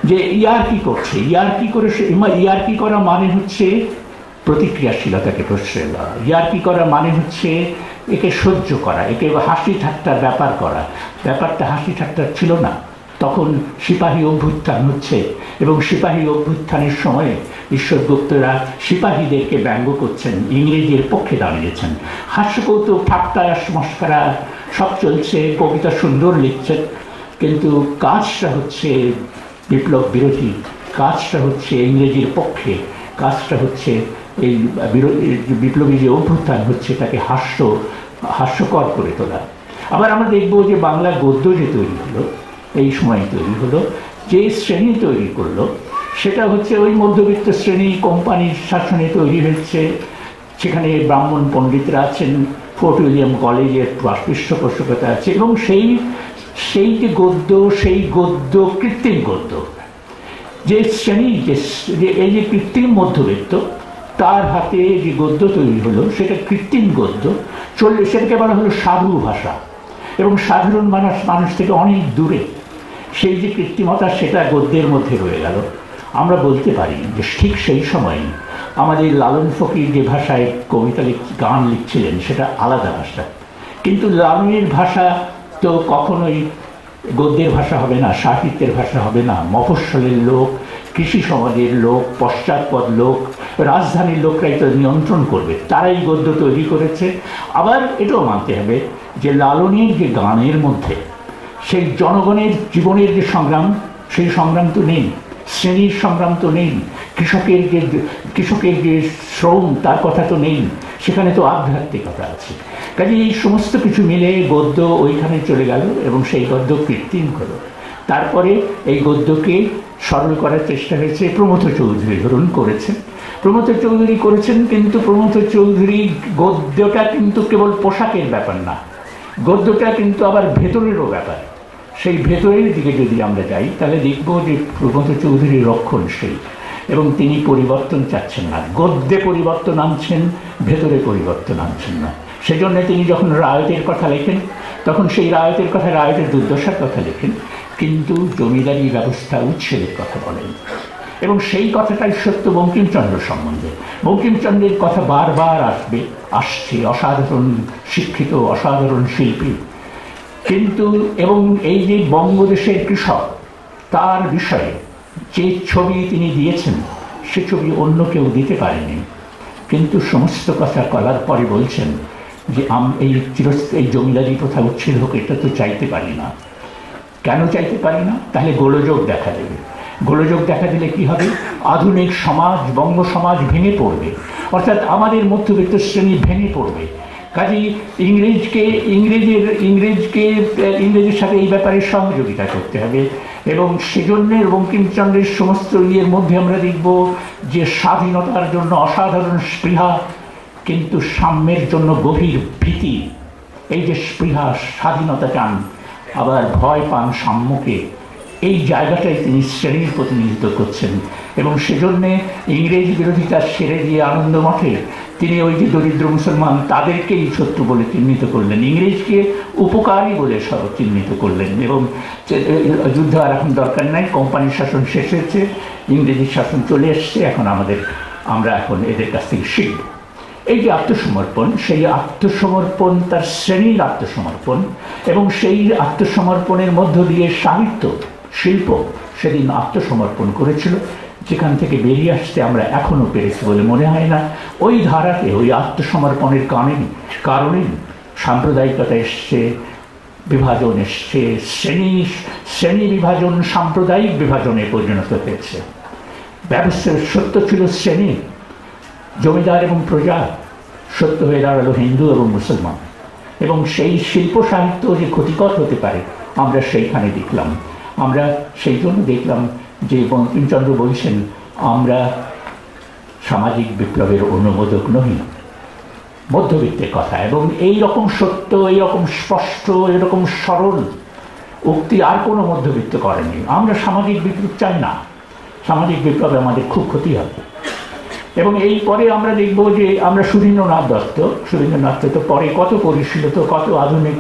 যে ইয়ার্কি করছে ইয়ার্কি করে ইয়ার্কি করা মানে হচ্ছে প্রতিক্রিয়াশীলতাকে প্রশ্রয় দেওয়া। ইয়ার্কি করা মানে হচ্ছে একে সহ্য করা, একে হাসি ঠাট্টার ব্যাপার করা। ব্যাপারটা হাসি ঠাট্টার ছিল না। তখন সিপাহী অভ্যুত্থান হচ্ছে এবং সিপাহী অভ্যুত্থানের সময়ে ঈশ্বরগুপ্তরা সিপাহীদেরকে ব্যঙ্গ করছেন ইংরেজির পক্ষে দাঁড়িয়েছেন। হাস্যকৌতুক ঠাট্টা মস্কারা সব চলছে, কবিতা সুন্দর লিখছেন, কিন্তু কাজটা হচ্ছে বিপ্লব বিরোধী কাজটা হচ্ছে ইংরেজির পক্ষে, কাজটা হচ্ছে এই বিপ্লবী যে অভ্যুত্থান হচ্ছে তাকে হাস্য, হাস্যকর করে তোলা। আবার আমরা দেখব যে বাংলা গদ্য যে তৈরি হলো, এই সময় তৈরি হলো, যে শ্রেণি তৈরি করল, সেটা হচ্ছে ওই মধ্যবিত্ত শ্রেণি কোম্পানির শাসনে তৈরি হচ্ছে সেখানে ব্রাহ্মণ পণ্ডিতরা আছেন, ফোর্ট উইলিয়াম কলেজের পৃষ্ঠপোষকতা আছে এবং সেই সেই যে গদ্য, সেই গদ্য, কৃত্রিম গদ্য, যে শ্রেণি, যে এই যে কৃত্রিম মধ্যবিত্ত, তার হাতে যে গদ্য তৈরি হলো, সেটা কৃত্রিম গদ্য, চললে সেটাকে বলা হলো সাধু ভাষা। এবং সাধারণ মানুষ মানুষ থেকে অনেক দূরে সেই যে কৃত্রিমতা, সেটা গদ্যের মধ্যে রয়ে গেল। আমরা বলতে পারি যে ঠিক সেই সময় আমাদের লালন ফকির যে ভাষায় কবিতা লিখ, গান লিখছিলেন, সেটা আলাদা ভাষা। কিন্তু লালনের ভাষা তো কখনোই গদ্যের ভাষা হবে না, সাহিত্যের ভাষা হবে না। মফস্বলের লোক, কৃষি সমাজের লোক, পশ্চাৎপদ লোক, রাজধানীর লোকরাই তো নিয়ন্ত্রণ করবে। তারাই গদ্য তৈরি করেছে। আবার এটাও মানতে হবে যে লালনের যে গানের মধ্যে, সেই জনগণের জীবনের যে সংগ্রাম, সেই সংগ্রাম তো নেই, শ্রেণির সংগ্রাম তো নেই, কৃষকের যে কৃষকের যে শ্রম, তার কথা তো নেই। সেখানে তো আধ্যাত্মিকতা আছে। কাজে এই সমস্ত কিছু মিলে গদ্য ওইখানে চলে গেল এবং সেই গদ্য কৃত্রিম হলো। তারপরে এই গদ্যকে সরল করার চেষ্টা হয়েছে প্রমথ চৌধুরী, ধরুন, করেছেন। প্রমথ চৌধুরী করেছেন কিন্তু প্রমথ চৌধুরী গদ্যটা কিন্তু কেবল পোশাকের ব্যাপার না। গদ্যটা কিন্তু আবার ভেতরেরও ব্যাপার। সেই ভেতরের দিকে যদি আমরা যাই, তাহলে দেখব যে প্রমথ চৌধুরীর রক্ষণশীল এবং তিনি পরিবর্তন চাচ্ছেন না। গদ্যে পরিবর্তন আনছেন, ভেতরে পরিবর্তন আনছেন না। সেজন্য তিনি যখন রায়তের কথা লেখেন, তখন সেই রায়তের কথা, রায়তের দুর্দশার কথা লেখেন, কিন্তু জমিদারি ব্যবস্থা উচ্ছেদের কথা বলেন। এবং সেই কথাটাই সত্য বঙ্কিমচন্দ্র সম্বন্ধে। বঙ্কিমচন্দ্রের কথা বারবার আসবে, আসছে অসাধারণ শিক্ষিত, অসাধারণ শিল্পী। কিন্তু, এবং এই যে বঙ্গদেশের কৃষক, তার বিষয়ে যে ছবি তিনি দিয়েছেন, সে ছবি অন্য কেউ দিতে পারেনি। কিন্তু সমস্ত কথা করার পরে বলছেন যে, আম, এই চির এই জমিদারি প্রথা উচ্ছেদ হোক, এটা তো চাইতে পারি না। কেন চাইতে পারি না? তাহলে গোলযোগ দেখা দেবে। গোলযোগ দেখা দিলে কি হবে? আধুনিক সমাজ, বঙ্গ সমাজ ভেঙে পড়বে। অর্থাৎ আমাদের মধ্যবিত্ত শ্রেণি ভেঙে পড়বে। কাজেই ইংরেজকে, ইংরেজের ইংরেজকে, ইংরেজের সাথে এই ব্যাপারে সহযোগিতা করতে হবে। এবং সেজন্যের বঙ্কিমচন্দ্রের সমস্ত ইয়ের মধ্যে আমরা দেখব যে স্বাধীনতার জন্য অসাধারণ স্পৃহা, কিন্তু সাম্যের জন্য গভীর ভীতি। এই যে স্পৃহা, স্বাধীনতা চান আবার ভয় পান সাম্যকে। এই জায়গাটাই তিনি শ্রেণির প্রতিনিধিত্ব করছেন। এবং সেজন্যে ইংরেজ বিরোধিতা সেরে দিয়ে আনন্দ মঠে তিনি ওই যে দরিদ্র মুসলমান তাদেরকেই শত্রু বলে চিহ্নিত করলেন। ইংরেজকে উপকারী বলে চিহ্নিত করলেন এবং যুদ্ধ আর এখন দরকার নাই, কোম্পানির শাসন শেষ হয়েছে ইংরেজির শাসন চলে এসছে, এখন আমাদের, আমরা এখন এদের কাছ থেকে শিখব। এই যে আত্মসমর্পণ, সেই আত্মসমর্পণ তার শ্রেণির আত্মসমর্পণ এবং সেই আত্মসমর্পণের মধ্য দিয়ে সাহিত্য, শিল্প সেদিন আত্মসমর্পণ করেছিল। যেখান থেকে বেরিয়ে আসতে আমরা এখনও পেরেছি বলে মনে হয় না, ওই ধারাতে, ওই আত্মসমর্পণের কারণেই কারণেই সাম্প্রদায়িকতা এসছে, বিভাজন এসছে, শ্রেণি শ্রেণি বিভাজন, সাম্প্রদায়িক বিভাজনে পরিণত হয়েছে। ব্যবস্থা সত্য ছিল শ্রেণি, জমিদার এবং প্রজা সত্য হয়ে দাঁড়াল হিন্দু এবং মুসলমান। এবং সেই শিল্প সাহিত্য যে ক্ষতিকর হতে পারে, আমরা সেইখানে দেখলাম। আমরা সেই জন্য দেখলাম যে বঙ্কিমচন্দ্র বলছেন, আমরা সামাজিক বিপ্লবের অনুমোদক নই মধ্যবিত্তের কথা। এবং এই রকম সত্য, এই রকম স্পষ্ট এরকম সরল উক্তি আর কোনো মধ্যবিত্ত করেনি আমরা সামাজিক বিপ্লব চাই না। সামাজিক বিপ্লবে আমাদের খুব ক্ষতি হবে। এবং এই পরে আমরা দেখব যে আমরা সুরেন্দ্রনাথ দত্ত সুরেন্দ্রনাথ দত্ত পরে কত পরিশীলিত, কত আধুনিক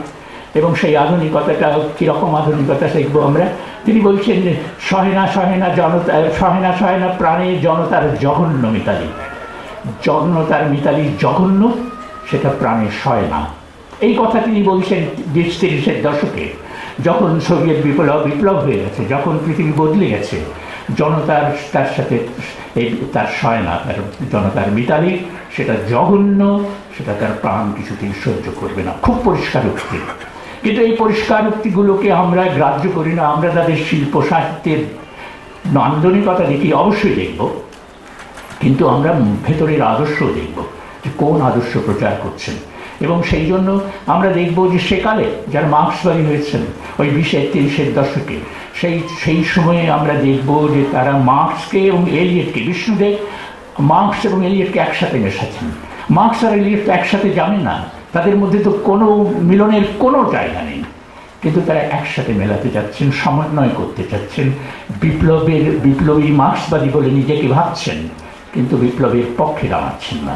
এবং সেই আধুনিকতাটা, কীরকম আধুনিকতা শিখব আমরা? তিনি বলছেন যে, সহেনা সহেনা জনতা, সহেনা সহেনা প্রাণে জনতার জঘন্য মিতালি। জঘন্যতার মিতালি জঘন্য, সেটা প্রাণে সয় না। এই কথা তিনি বলছেন বিশ তিরিশের দশকে। যখন সোভিয়েত বিপ্লব বিপ্লব হয়ে গেছে, যখন পৃথিবী বদলে গেছে, জনতার তার সাথে এই তার সয় না, তার জনতার মিতালি, সেটা জঘন্য, সেটা তার প্রাণ কিছুতেই সহ্য করবে না। খুব পরিষ্কার উক্তি। কিন্তু এই পরিষ্কার উক্তিগুলোকে আমরা গ্রাহ্য করি না, আমরা তাদের শিল্প সাহিত্যের নান্দনিকতা দেখি, অবশ্যই দেখব। কিন্তু আমরা ভেতরের আদর্শ দেখব যে কোন আদর্শ প্রচার করছেন। এবং সেই জন্য আমরা দেখব যে সেকালে যারা মার্ক্সবাদী হয়েছেন, ওই বিশের তিরিশের দশকে, সেই সেই সময়ে আমরা দেখব যে তারা মার্ক্সকে এবং এলিয়েটকে, বিষ্ণুদেব, মার্ক্স এবং এলিয়েটকে একসাথে মেশাচ্ছেন। মার্ক্স আর এলিয়েট তো একসাথে যাবেন না। তাদের মধ্যে তো কোনো মিলনের কোনো জায়গা নেই। কিন্তু তারা একসাথে মেলাতে চাচ্ছেন সমন্বয় করতে চাচ্ছেন বিপ্লবের, বিপ্লবী মার্ক্সবাদী বলে নিজেকে ভাবছেন, কিন্তু বিপ্লবের পক্ষে দাঁড়াচ্ছেন না।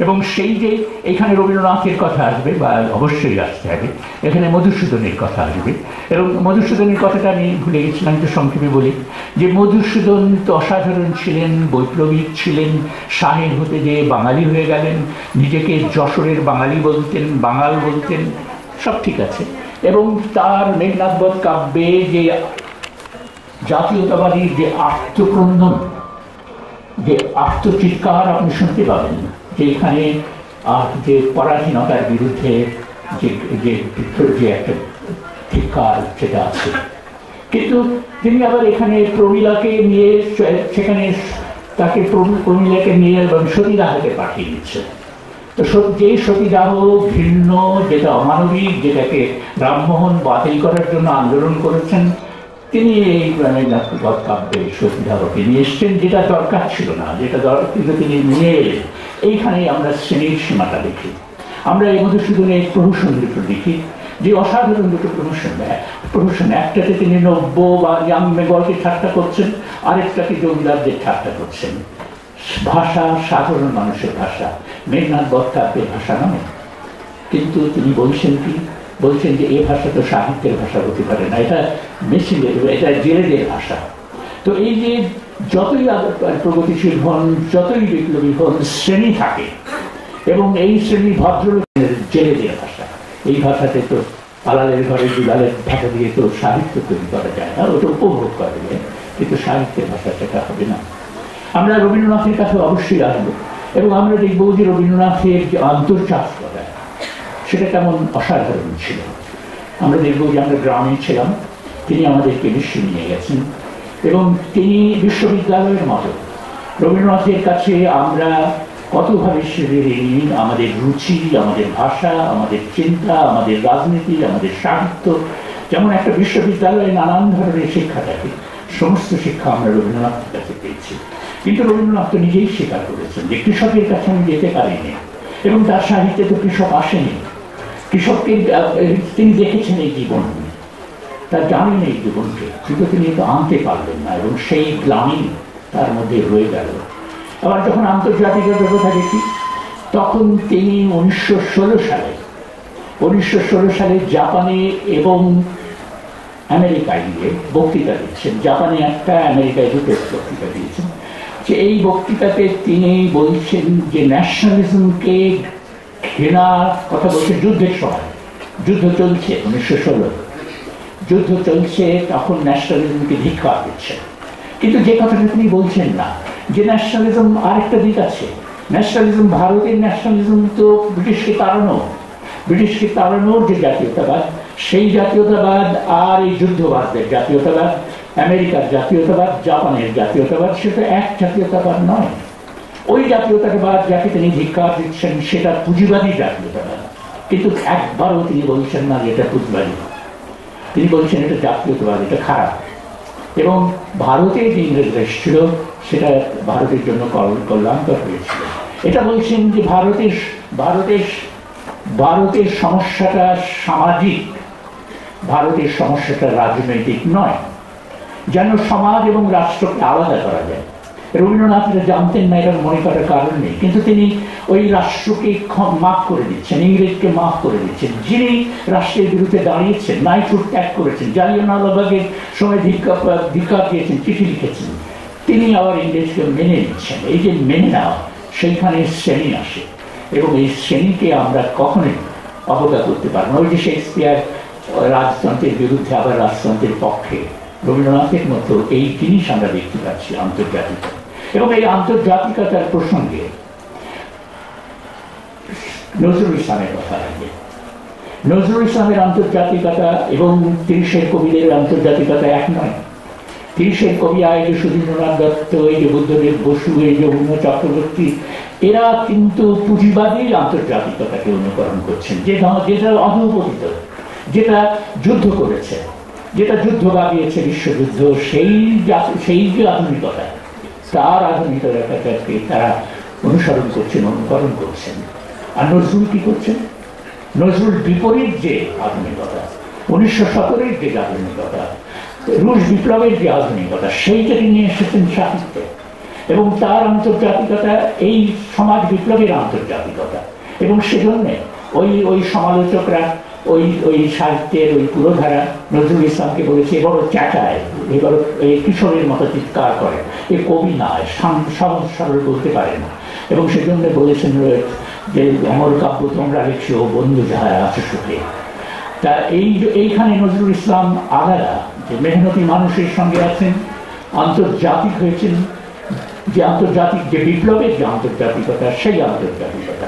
এবং সেই যে এখানে রবীন্দ্রনাথের কথা আসবে, বা অবশ্যই আসতে হবে, এখানে মধুসূদনের কথা আসবে, এবং মধুসূদনের কথাটা আমি ভুলে গেছিলাম, একটু সংক্ষেপে বলি, যে মধুসূদন তো অসাধারণ ছিলেন, বৈপ্লবিক ছিলেন, শাহের হতে যে বাঙালি হয়ে গেলেন, নিজেকে যশোরের বাঙালি বলতেন, বাঙাল বলতেন, সব ঠিক আছে, এবং তার মেঘনাথবধ কাব্যে যে জাতীয়তাবাদীর যে আত্মক্রন্দন, যে আত্মচিৎকার আপনি শুনতে পাবেন যে এখানে যে পরাধীনতার বিরুদ্ধে যে যে একটা চিৎকার সেটা আছে। কিন্তু তিনি আবার এখানে প্রমীলাকে নিয়ে, সেখানে তাকে প্রমীলাকে নিয়ে এবং সতীদাহকে পাঠিয়ে দিচ্ছে। তো যে সতীদাহ ভিন্ন যেটা অমানবিক, যেটাকে রামমোহন বাতিল করার জন্য আন্দোলন করেছেন, তিনি এই কাব্যে সতীদাহকে নিয়ে এসছেন, যেটা দরকার ছিল না, যেটা দরকার কিন্তু তিনি নিয়ে এলেন। এইখানেই আমরা শ্রেণির সীমাটা দেখি। আমরা এই মধুসূদনের প্রহসন দুটো দেখি। যে অসাধারণ দুটো প্রহসন প্রহসন একটাতে তিনি নব্য বা ইয়াং বেঙ্গলকে ঠাট্টা করছেন আরেকটাকে জমিদারদের ঠাট্টা করছেন। ভাষা সাধারণ মানুষের ভাষা। মেঘনাথ বক্তাব্যের ভাষা নয়। কিন্তু তিনি বলছেন কি? বলছেন যে এই ভাষা তো সাহিত্যের ভাষা হতে পারে না। এটা মেশিনের এটা জেলেদের ভাষা। তো এই যে যতই প্রগতিশীল হন, যতই বিপ্লবী হন, শ্রেণি থাকে। এবং এই শ্রেণি ভদ্রলোকের জেলে জেলেদের ভাষা। এই ভাষাতে তো পালালের ঘরে দুলালের ভাষা দিয়ে তো সাহিত্য তৈরি করা যায় না, ওটা উপভোগ করা যায়। কিন্তু সাহিত্যের ভাষা সেটা হবে না। আমরা রবীন্দ্রনাথের কাছে অবশ্যই আসব। এবং আমরা দেখব যে রবীন্দ্রনাথের যে আন্তর্জাতিকতা, সেটা কেমন অসাধারণ ছিল। আমরা দেখব যে আমরা গ্রামে ছিলাম, তিনি আমাদেরকে বিশ্বে নিয়ে গেছেন। এবং তিনি বিশ্ববিদ্যালয়ের মতো রবীন্দ্রনাথের কাছে আমরা কতভাবে সেবেরিনি আমাদের রুচি, আমাদের ভাষা, আমাদের চিন্তা, আমাদের রাজনীতি, আমাদের সাহিত্য, যেমন একটা বিশ্ববিদ্যালয়ে নানান ধরনের শিক্ষা থাকে সমস্ত শিক্ষা আমরা রবীন্দ্রনাথের কাছে পেয়েছি। কিন্তু রবীন্দ্রনাথ তো নিজেই স্বীকার করেছেন যে কৃষকের কাছে আমি যেতে পারিনি এবং তার সাহিত্যে তো কৃষক আসেনি। কৃষককে তিনি দেখেছেন এই জীবন। তার জানি নেই জীবনকে কিন্তু তিনি তো আনতে পারলেন না এবং সেই গ্লানি তার মধ্যে রয়ে গেল। আবার যখন আন্তর্জাতিক কথা দেখি, তখন তিনি উনিশশো ষোলো সালে, উনিশশো ষোলো সালে জাপানে এবং আমেরিকায় গিয়ে বক্তৃতা দিচ্ছেন। জাপানে একটা, আমেরিকায় দুটো বক্তৃতা দিয়েছেন। যে এই বক্তৃতাতে তিনি বলছেন যে ন্যাশনালিজমকে ঘৃণা কথা বলছে যুদ্ধের সময়। যুদ্ধ চলছে উনিশশো ষোলো। যুদ্ধ চলছে, তখন ন্যাশনালিজমকে ধিক্ষা দিচ্ছে। কিন্তু যে কথাটা তিনি বলছেন না, যে ন্যাশনালিজম আরেকটা দিক আছে। ন্যাশনালিজম ভারতের ন্যাশনালিজম তো ব্রিটিশকে তাড়ানো। ব্রিটিশকে তাড়ানোর যে জাতীয়তাবাদ, সেই জাতীয়তাবাদ আর এই যুদ্ধবাদদের জাতীয়তাবাদ, আমেরিকার জাতীয়তাবাদ, জাপানের জাতীয়তাবাদ সেটা এক জাতীয়তাবাদ নয়। ওই জাতীয়তাবাদ যাকে তিনি ধিক্কার দিচ্ছেন, সেটা পুঁজিবাদী জাতীয়তাবাদ। কিন্তু একবারও তিনি বলছেন না যে এটা পুঁজিবাদী তিনি বলছেন, এটা জাতীয়তাবাদ এটা খারাপ। এবং ভারতে যে ইংরেজরা এসেছিল, সেটা ভারতের জন্য কল্যাণকর হয়েছিল। এটা বলছেন যে ভারতের ভারতের ভারতের সমস্যাটা সামাজিক, ভারতের সমস্যাটা রাজনৈতিক নয়। যেন সমাজ এবং রাষ্ট্রকে আলাদা করা যায়। রবীন্দ্রনাথ এটা জানতেন না এটার মনে করার কারণ নেই। কিন্তু তিনি ওই রাষ্ট্রকে মাফ করে দিচ্ছেন, ইংরেজকে মাফ করে দিচ্ছেন। যিনি রাষ্ট্রের বিরুদ্ধে দাঁড়িয়েছেন, নাইটহুড ত্যাগ করেছেন জালিয়ানওয়ালাবাগের সময় ধিক্কার দিয়েছেন, চিঠি লিখেছেন, তিনি আবার ইংরেজকে মেনে নিচ্ছেন। এই যে মেনে নেওয়া, সেইখানে শ্রেণি আসে। এবং এই শ্রেণীকে আমরা কখনোই অবজ্ঞা করতে পারব না। ওই যে শেক্সপিয়ার রাজতন্ত্রের বিরুদ্ধে আবার রাজতন্ত্রের পক্ষে রবীন্দ্রনাথের মতো এই জিনিস আমরা দেখতে পাচ্ছি আন্তর্জাতিক। এবং এই আন্তর্জাতিকতার প্রসঙ্গে নজরুল ইসলামের কথা লাগবে নজরুল ইসলামের আন্তর্জাতিকতা এবং তিরিশের কবিদের আন্তর্জাতিকতা এক নয়। তিরিশের কবি আয় যে সুধীন্দ্রনাথ দত্ত, এই যে বুদ্ধদেব বসু, এই যে অন্য চক্রবর্তী, এরা কিন্তু পুঁজিবাদী আন্তর্জাতিকতাকে অনুকরণ করছেন যেটা যেটা অধপতিত, যেটা যুদ্ধ করেছে, যেটা যুদ্ধ বাগিয়েছে বিশ্বযুদ্ধ, সেই সেই যে আধুনিকতা তার আধুনিকতাকে তারা অনুসরণ করছেন, অনুকরণ করছেন। আর নজরুল কি করছেন? নজরুল বিপরীত যে আধুনিকতা, উনিশশো সতেরোর যে আধুনিকতা, রুশ বিপ্লবের যে আধুনিকতা সেইটাকে নিয়ে এসেছেন সাহিত্যে। এবং তার আন্তর্জাতিকতা এই সমাজ বিপ্লবের আন্তর্জাতিকতা। এবং সেজন্যে ওই ওই সমালোচকরা, ওই ওই সাহিত্যের ওই পুরোধারা নজরুল ইসলামকে বলেছে এবার চাটায় এই কিশোরের মতো চিৎকার করে। এ কবি সহজ সরল বলতে পারে না। এবং সেজন্য বলেছেন যে অমর কাব্য তোমরা লিখছো বন্ধু যারা আছে সুখে। তা এই এইখানে নজরুল ইসলাম আলাদা যে মেহনতি মানুষের সঙ্গে আছেন, আন্তর্জাতিক হয়েছেন, যে আন্তর্জাতিক, যে বিপ্লবের যে আন্তর্জাতিকতা, সেই আন্তর্জাতিকতা।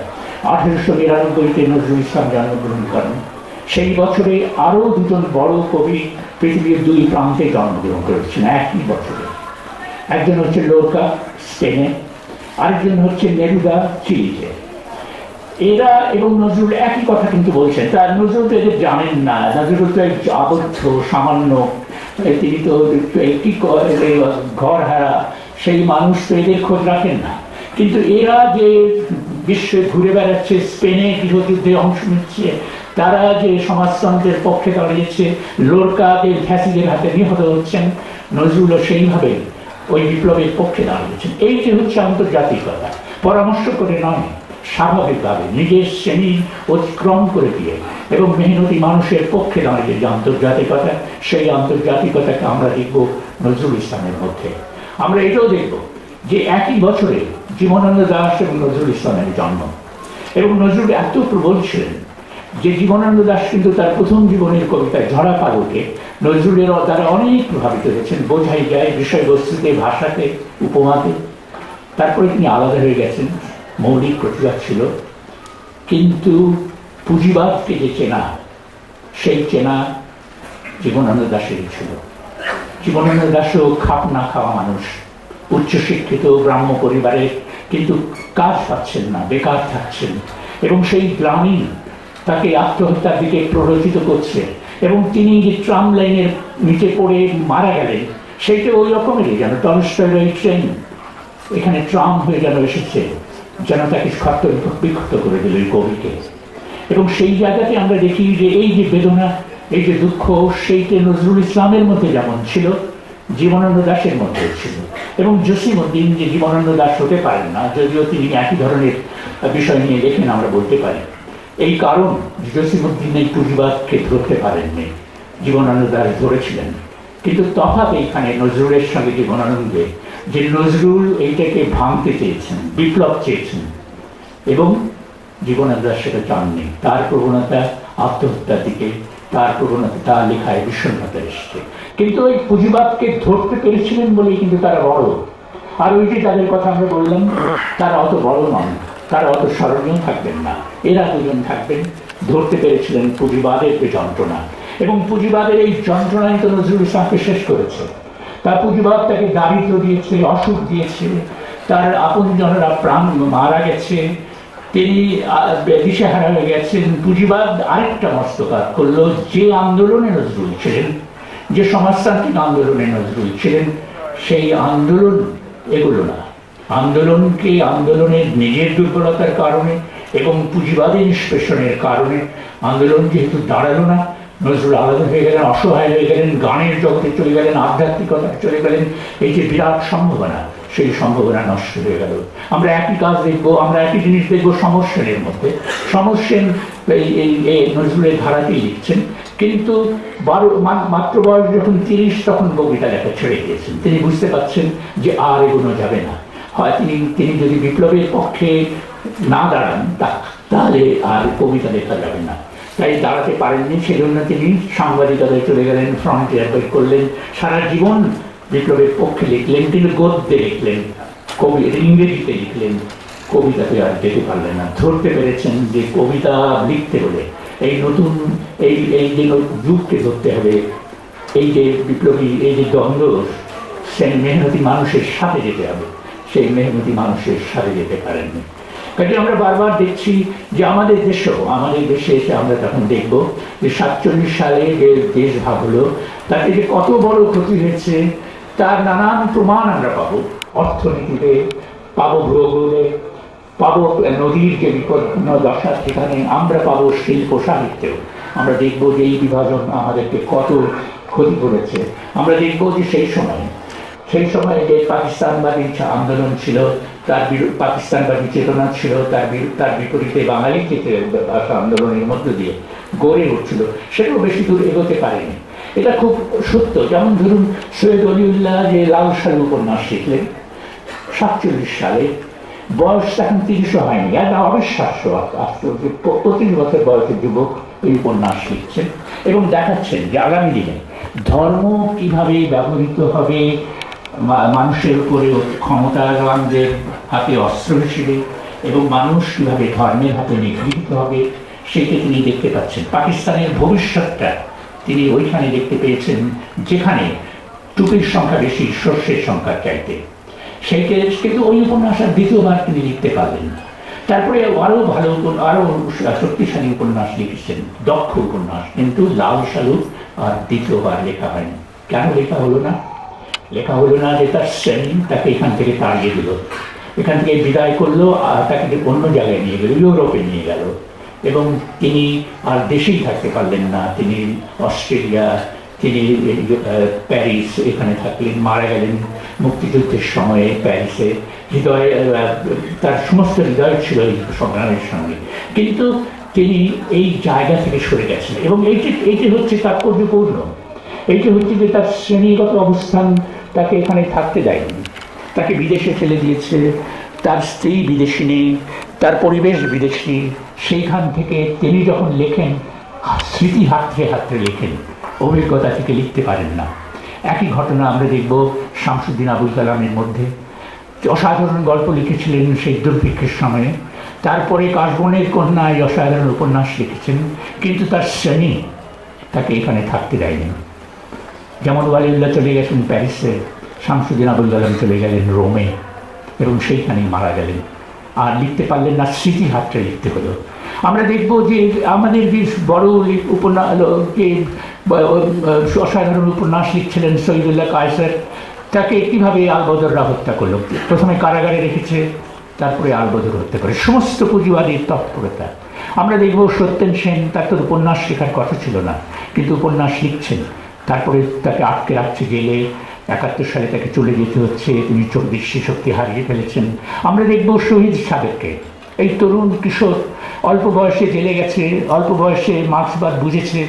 আঠেরোশো নিরানব্বইতে নজরুল ইসলাম জন্মগ্রহণ করেন। সেই বছরে আরও দুজন বড় কবি পৃথিবীর দুই প্রান্তে জন্মগ্রহণ করেছেন, একই বছরে। একজন হচ্ছে লোরকা স্পেনে আরেকজন হচ্ছে নেরুদা চিলিতে এরা এবং নজরুল একই কথা কিন্তু বলছেন তার নজরুল তো এদের জানেন না, নজরুল তো আবদ্ধ, সামান্য তিনি তো একটি ঘর হারা, সেই মানুষ তো এদের খোঁজ রাখেন না। কিন্তু এরা যে বিশ্বে ঘুরে বেড়াচ্ছে, স্পেনে গৃহযুদ্ধে অংশ নিচ্ছে তারা যে সমাজতন্ত্রের পক্ষে দাঁড়িয়েছে লোরকাদের ফ্যাসিদের হাতে নিহত হচ্ছেন, নজরুলও সেইভাবে ওই বিপ্লবের পক্ষে দাঁড়িয়েছেন। এই যে হচ্ছে আন্তর্জাতিকতা পরামর্শ করে নয়, স্বাভাবিকভাবে নিজের শ্রেণি অতিক্রম করে দিয়ে এবং মেহনতি মানুষের পক্ষে দাঁড়িয়ে যে আন্তর্জাতিকতা, সেই আন্তর্জাতিকতাকে আমরা দেখব নজরুল ইসলামের মধ্যে। আমরা এটাও দেখব যে একই বছরে জীবনানন্দ দাস এবং নজরুল ইসলামের জন্ম। এবং নজরুল এত প্রবল ছিলেন যে জীবনানন্দ দাস কিন্তু তার প্রথম জীবনের কবিতায় ঝরা পালকে নজরুলের দ্বারা অনেক প্রভাবিত হয়েছেন, বোঝাই যায় বিষয়বস্তুতে, ভাষাতে, উপমাতে। তারপরে তিনি আলাদা হয়ে গেছেন, মৌলিক প্রতিবাদ ছিল। কিন্তু পুঁজিবাদকে যে চেনা, সেই চেনা জীবনানন্দ দাসেরই ছিল। জীবনানন্দ দাসও খাপ না খাওয়া মানুষ, উচ্চশিক্ষিত ব্রাহ্ম পরিবারে কিন্তু কাজ পাচ্ছেন না, বেকার থাকছেন। এবং সেই গ্রামীণ তাকে আত্মহত্যার দিকে প্ররোচিত করছে। এবং তিনি যে ট্রাম লাইনের নিচে পড়ে মারা গেলেন, সেইটা ওই রকমেরই যেন টলস্টয়ের ওই ট্রেন এখানে ট্রাম হয়ে যেন এসেছে, যেন তাকে ক্ষত করে দিল এই কবিকে। এবং সেই জায়গাতে আমরা দেখি যে এই যে বেদনা, এই যে দুঃখ সেইটা নজরুল ইসলামের মধ্যে যেমন ছিল, জীবনানন্দ দাসের মধ্যে ছিল। এবং জসিমুদ্দিন যে জীবনানন্দ দাস হতে পারেন না, যদিও তিনি একই ধরনের বিষয় নিয়ে লেখেন, আমরা বলতে পারি। এই কারণ জসিমুদ্দিন এই পুঁজিবাদকে ধরতে পারেননি, জীবনানন্দ দাস ধরেছিলেন। কিন্তু তফাৎ এইখানে নজরুলের সঙ্গে জীবনানন্দে, যে নজরুল এইটাকে ভাঙতে চেয়েছেন, বিপ্লব চেয়েছেন, এবং জীবনানন্দ সেটা চাননি। তার প্রবণতা আত্মহত্যার দিকে, তার প্রবণতা, তার লেখায় বিষণ্ণতা এসছে। কিন্তু ওই পুঁজিবাদকে ধরতে পেরেছিলেন বলেই কিন্তু তারা বড়। আর ওই যে তাদের কথা আমরা বললাম, তারা অত বড় নন। তারা অত স্মরণীয় থাকবেন না। এরা দুজন থাকবেন। ধরতে পেরেছিলেন পুঁজিবাদের যে যন্ত্রণা। এবং পুঁজিবাদের এই যন্ত্রণাই তো নজরুল ইসলামকে শেষ করেছে। তার পুঁজিবাদ তাকে দারিদ্র দিয়েছে, অসুখ দিয়েছে। তার আপনজনেরা প্রাণ মারা গেছে। তিনি দিশেহারা হয়ে গেছেন। পুঁজিবাদ আরেকটা মস্তকাত করল যে আন্দোলনে নজরুল ছিলেন, যে সমাজতান্ত্রিক আন্দোলনে নজরুল ছিলেন, সেই আন্দোলন এগুলো না। আন্দোলনকে আন্দোলনের নিজের দুর্বলতার কারণে এবং পুঁজিবাদী নিষ্পেষণের কারণে আন্দোলন যেহেতু দাঁড়াল না, নজরুল আলাদা হয়ে গেলেন, অসহায় হয়ে গেলেন, গানের জগতে চলে গেলেন, আধ্যাত্মিকতায় চলে গেলেন, এই যে বিরাট সম্ভাবনা, সেই সম্ভাবনা নষ্ট হয়ে গেল। আমরা একই কাজ দেখব, আমরা একই জিনিস দেখব সমস্যানের মধ্যে। সমস্যেন এই এই নজরুলের ধারাতেই লিখছেন, কিন্তু বারো মাত্র বয়স যখন তিরিশ, তখন কবিতা লেখা ছেড়ে দিয়েছেন। তিনি বুঝতে পারছেন যে আর এগোনো যাবে না। হয়, তিনি তিনি যদি বিপ্লবের পক্ষে না দাঁড়ান তাহলে আর কবিতা লেখা যাবে না। তাই দাঁড়াতে পারেননি, সেজন্য তিনি সাংবাদিকতায় চলে গেলেন ফ্রন্টিয়ার বই করলেন। সারা জীবন বিপ্লবের পক্ষে লিখলেন, তিনি গদ্যে লিখলেন, কবি, ইংরেজিতে লিখলেন। কবিতাতে আর যেতে পারলেন না। ধরতে পেরেছেন যে কবিতা লিখতে হলে, এই নতুন, এই এই যে যুগকে ধরতে হবে, এই যে বিপ্লবী, এই যে দ্বন্দ্ব, সেই মেহনতি মানুষের সাথে যেতে হবে। সেই মেহনতি মানুষের সাথে যেতে পারেননি। কাজে আমরা বারবার দেখছি যে আমাদের দেশেও, আমাদের দেশে এসে আমরা তখন দেখব যে সাতচল্লিশ সালে যে দেশ ভাবলো তাতে যে কত বড় ক্ষতি হয়েছে, তার নানান প্রমাণ আমরা পাবো। অর্থনীতিতে পাবো ভূগোলে, পাবো নদীর যে বিপন্ন দশা, সেখানে আমরা পাবো শিল্প সাহিত্যেও। আমরা দেখব যে এই বিভাজন আমাদেরকে কত ক্ষতি করেছে। আমরা দেখব যে সেই সময় সেই সময় যে পাকিস্তানবাদী আন্দোলন ছিল, তার পাকিস্তানবাদী চেতনা ছিল, তার তার বিপরীতে বাঙালি ভাষা আন্দোলনের মধ্য দিয়ে, গড়ে উঠছিল, সেটাও বেশি দূর এগোতে পারেনি। এটা খুব সত্য। যেমন ধরুন, সৈয়দ অলিউল্লাহ যে লাল সাল উপন্যাস শিখলেন সাতচল্লিশ সালে, বয়স তখন তিরিশও হয়নি একটা অবিশ্বাস্য আশ্চর্য। পঁচিশ বছর বয়সের যুবক এই উপন্যাস লিখছেন এবং দেখাচ্ছেন যে আগামী দিনে ধর্ম কীভাবে ব্যবহৃত হবে মানুষের উপরে ক্ষমতাবানদের হাতে অস্ত্র হিসেবে এবং মানুষ কীভাবে ধর্মের হাতে নিগৃহীত হবে, সেটা তিনি দেখতে পাচ্ছেন। পাকিস্তানের ভবিষ্যৎটা তিনি ওইখানে দেখতে পেয়েছেন, যেখানে টুপির সংখ্যা বেশি শস্যের সংখ্যা চাইতে। সেইকে কিন্তু ওই উপন্যাস আর দ্বিতীয়বার তিনি লিখতে পারলেন। তারপরে আরও ভালো আরও শক্তিশালী উপন্যাস লিখেছেন, দক্ষ উপন্যাস, কিন্তু লাল সালু আর দ্বিতীয়বার লেখা হয়নি। কেন লেখা হলো না? লেখা হলো না যে তার শ্রেণি তাকে এখান থেকে তাড়িয়ে দিল। এখান থেকে বিদায় করল, আর তাকে অন্য জায়গায় নিয়ে গেল, ইউরোপে নিয়ে গেল। এবং তিনি আর দেশেই থাকতে পারলেন না। তিনি অস্ট্রেলিয়া, তিনি প্যারিস এখানে থাকলেন, মারা গেলেন মুক্তিযুদ্ধের সময়ে প্যারিসে। হৃদয়ে তার সমস্ত হৃদয় ছিল এই সংগ্রামের সঙ্গে। কিন্তু তিনি এই জায়গা থেকে সরে গেছেন। এবং এইটি এইটি হচ্ছে তাৎপর্যপূর্ণ। এইটি হচ্ছে যে তার শ্রেণীগত অবস্থান তাকে এখানে থাকতে দেয়নি। তাকে বিদেশে ফেলে দিয়েছে। তার স্ত্রী বিদেশি নেই, তার পরিবেশ বিদেশি। সেইখান থেকে তিনি যখন লেখেন, স্মৃতি হাতড়ে হাতড়ে লেখেন। অভিজ্ঞতা থেকে লিখতে পারেন না। একই ঘটনা আমরা দেখব শামসুদ্দিন আবুল কালামের মধ্যে। অসাধারণ গল্প লিখেছিলেন সেই দুর্ভিক্ষের সময়ে। তারপরে কাশবনের কন্যা এই অসাধারণ উপন্যাস লিখেছেন, কিন্তু তার শ্রেণি তাকে এখানে থাকতে দেয়নি। যেমন ওয়ালিউল্লাহ চলে গেছেন প্যারিসে। শামসুদ্দিন আবুল কালাম চলে গেলেন রোমে এবং সেইখানেই মারা গেলেন। আর লিখতে পারলেন না, স্মৃতি হাতটা লিখতে হলো। আমরা দেখব যে আমাদের যে বড় উপন্যাস যে অসাধারণ উপন্যাস লিখছিলেন শহীদুল্লাহ কায়সার। তাকে কীভাবে আলবদররা হত্যা করল? প্রথমে কারাগারে রেখেছে, তারপরে আলবদর হত্যা করে। সমস্ত পুঁজিবাদীর তৎপরতা। আমরা দেখব সত্যেন সেন, তার তো উপন্যাস শেখার কথা ছিল না, কিন্তু উপন্যাস লিখছেন। তারপরে তাকে আটকে রাখছে জেলে একাত্তর সালে তাকে চলে যেতে হচ্ছে, তিনি দৃষ্টি শক্তি হারিয়ে ফেলেছেন। আমরা দেখব শহীদ সাদেরকে এই তরুণ কিশোর অল্প বয়সে জেলে গেছে, অল্প বয়সে মার্ক্সবাদ বুঝেছে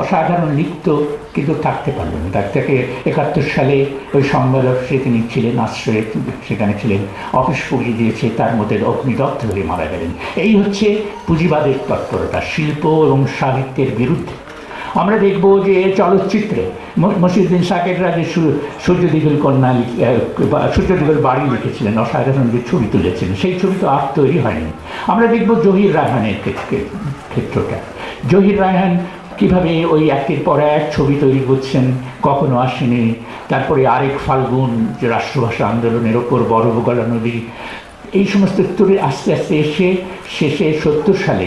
অসাধারণ লিখত কিন্তু থাকতে পারলেন না। তার থেকে একাত্তর সালে ওই সংবাদসে তিনি ছিলেন, আশ্রয়ে সেখানে ছিলেন, অফিস পড়িয়ে দিয়েছে, তার মধ্যে অগ্নিদগ্ধ হয়ে মারা গেলেন। এই হচ্ছে পুঁজিবাদের তৎপরতা, শিল্প এবং সাহিত্যের বিরুদ্ধে। আমরা দেখব যে চলচ্চিত্রে মসিউদ্দিন সাকেররা যে সূর্যদিগল কন্যা সূর্যদিগল বাড়ি লিখেছিলেন অসাধারণ যে ছবি তুলেছিলেন। সেই ছবি তো আর তৈরি হয়নি। আমরা দেখব জহির রায়হানের ক্ষেত্রটা। জহির রায়হান কীভাবে ওই একের পর এক ছবি তৈরি করছেন, কখনো আসেনি। তারপরে আরেক ফাল্গুন, যে রাষ্ট্রভাষা আন্দোলনের ওপর বড় গলা নদী এই সমস্ত উত্তরে আস্তে আস্তে এসে শেষে সত্তর সালে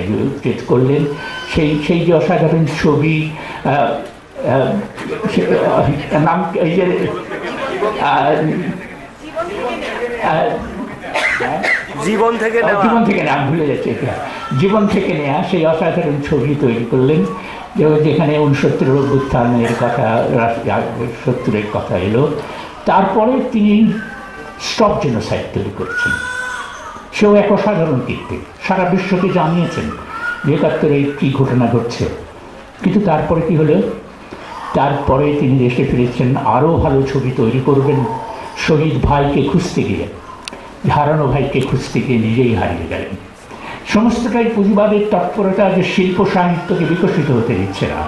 করলেন। সেই সেই যে অসাধারণ ছবি নাম এই যে জীবন থেকে জীবন থেকে নাম ভুলে যাচ্ছে জীবন থেকে নেওয়া সেই অসাধারণ ছবি তৈরি করলেন। যেখানে উনসত্তরের অভ্যুত্থানের কথা সত্তরের কথা এলো। তারপরে তিনি স্টপ জেনোসাইড তৈরি করছেন। সেও এক অসাধারণ কীর্তি। সারা বিশ্বকে জানিয়েছেন যে একাত্তরে কী ঘটনা ঘটছে। কিন্তু তারপরে কি হলো? তারপরে তিনি দেশে ফিরেছেন, আরও ভালো ছবি তৈরি করবেন। শহীদ ভাইকে খুঁজতে গিয়ে, হারানো ভাইকে খুঁজতে গিয়ে নিজেই হারিয়ে গেলেন। সমস্তটাই পুঁজিবাদের তৎপরতা যে শিল্প সাহিত্যকে বিকশিত হতে দিচ্ছে না।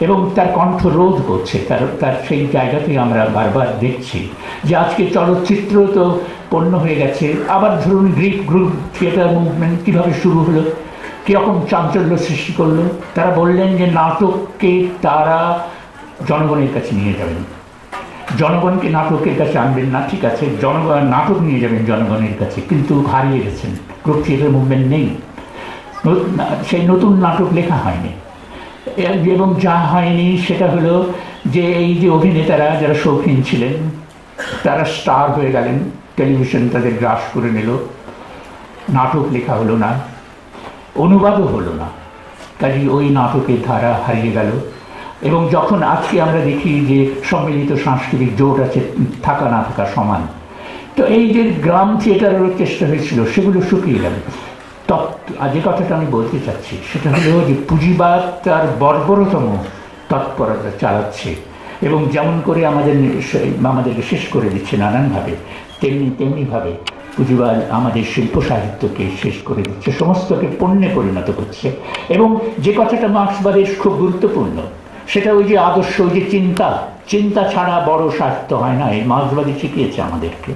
এবং তার কণ্ঠ রোধ করছে। তার তার সেই জায়গাতেই আমরা বারবার দেখছি যে আজকে চলচ্চিত্র তো পণ্য হয়ে গেছে। আবার ধরুন গ্রিক গ্রুপ থিয়েটার মুভমেন্ট কীভাবে শুরু হলো? কীরকম চাঞ্চল্য সৃষ্টি করল? তারা বললেন যে নাটককে তারা জনগণের কাছে নিয়ে যাবেন। জনগণকে নাটকের কাছে আনবেন না, ঠিক আছে, জনগণ, নাটক নিয়ে যাবেন জনগণের কাছে, কিন্তু হারিয়ে গেছেন। গ্রুপ থিয়েটার মুভমেন্ট নেই। সেই নতুন নাটক লেখা হয়নি। এবং যা হয়নি সেটা হলো যে এই যে অভিনেতারা যারা শৌখিন ছিলেন, তারা স্টার হয়ে গেলেন, টেলিভিশন তাদের গ্রাস করে নিল, নাটক লেখা হলো না, অনুবাদও হলো না। কাজে ওই নাটকের ধারা হারিয়ে গেল। এবং যখন আজকে আমরা দেখি যে সম্মিলিত সাংস্কৃতিক জোট আছে, থাকা না থাকা সমান, তো এই যে গ্রাম থিয়েটারেরও চেষ্টা হয়েছিল, সেগুলো শুকিয়ে গেল। যে কথাটা আমি বলতে চাচ্ছি, সেটা হলো যে পুঁজিবাদ তার বর্বরতম তৎপরতা চালাচ্ছে এবং যেমন করে আমাদের আমাদেরকে শেষ করে দিচ্ছে নানানভাবে, তেমনি তেমনিভাবে পুঁজিবাদ আমাদের শিল্প সাহিত্যকে শেষ করে দিচ্ছে, সমস্তকে পণ্যে পরিণত করছে এবং যে কথাটা মার্ক্সবাদের খুব গুরুত্বপূর্ণ, সেটা ওই যে আদর্শ, ওই যে চিন্তা চিন্তা ছাড়া বড় স্বার্থ হয় না, এই মার্ক্সবাদী শিখিয়েছে আমাদেরকে।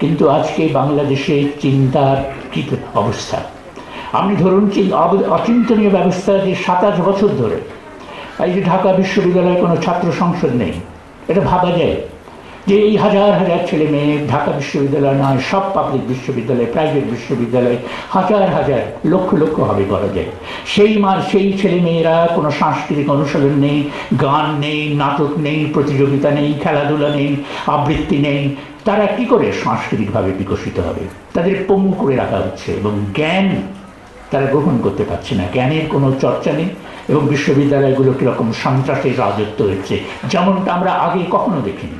কিন্তু আজকে বাংলাদেশে চিন্তার কী অবস্থা? আপনি ধরুন কি অচিন্তনীয় ব্যবস্থা যে সাতাশ বছর ধরে। এই যে ঢাকা বিশ্ববিদ্যালয়ে কোনো ছাত্র সংসদ নেই, এটা ভাবা যায় যে এই হাজার হাজার ছেলে মেয়ে ঢাকা বিশ্ববিদ্যালয় নয়, সব পাবলিক বিশ্ববিদ্যালয় প্রাইভেট বিশ্ববিদ্যালয়, হাজার হাজার, লক্ষ লক্ষ হবে করা যায়। সেই মা, সেই ছেলে মেয়েরা কোনো সাংস্কৃতিক অনুশীলন নেই, গান নেই, নাটক নেই, প্রতিযোগিতা নেই, খেলাধুলা নেই, আবৃত্তি নেই। তারা কি করে সাংস্কৃতিকভাবে বিকশিত হবে? তাদের পঙ্গু করে রাখা হচ্ছে এবং জ্ঞান তারা গ্রহণ করতে পারছে না। জ্ঞানের কোনো চর্চা নেই এবং বিশ্ববিদ্যালয়গুলো কীরকম সন্ত্রাসের রাজত্ব হচ্ছে, যেমনটা আমরা আগে কখনো দেখিনি।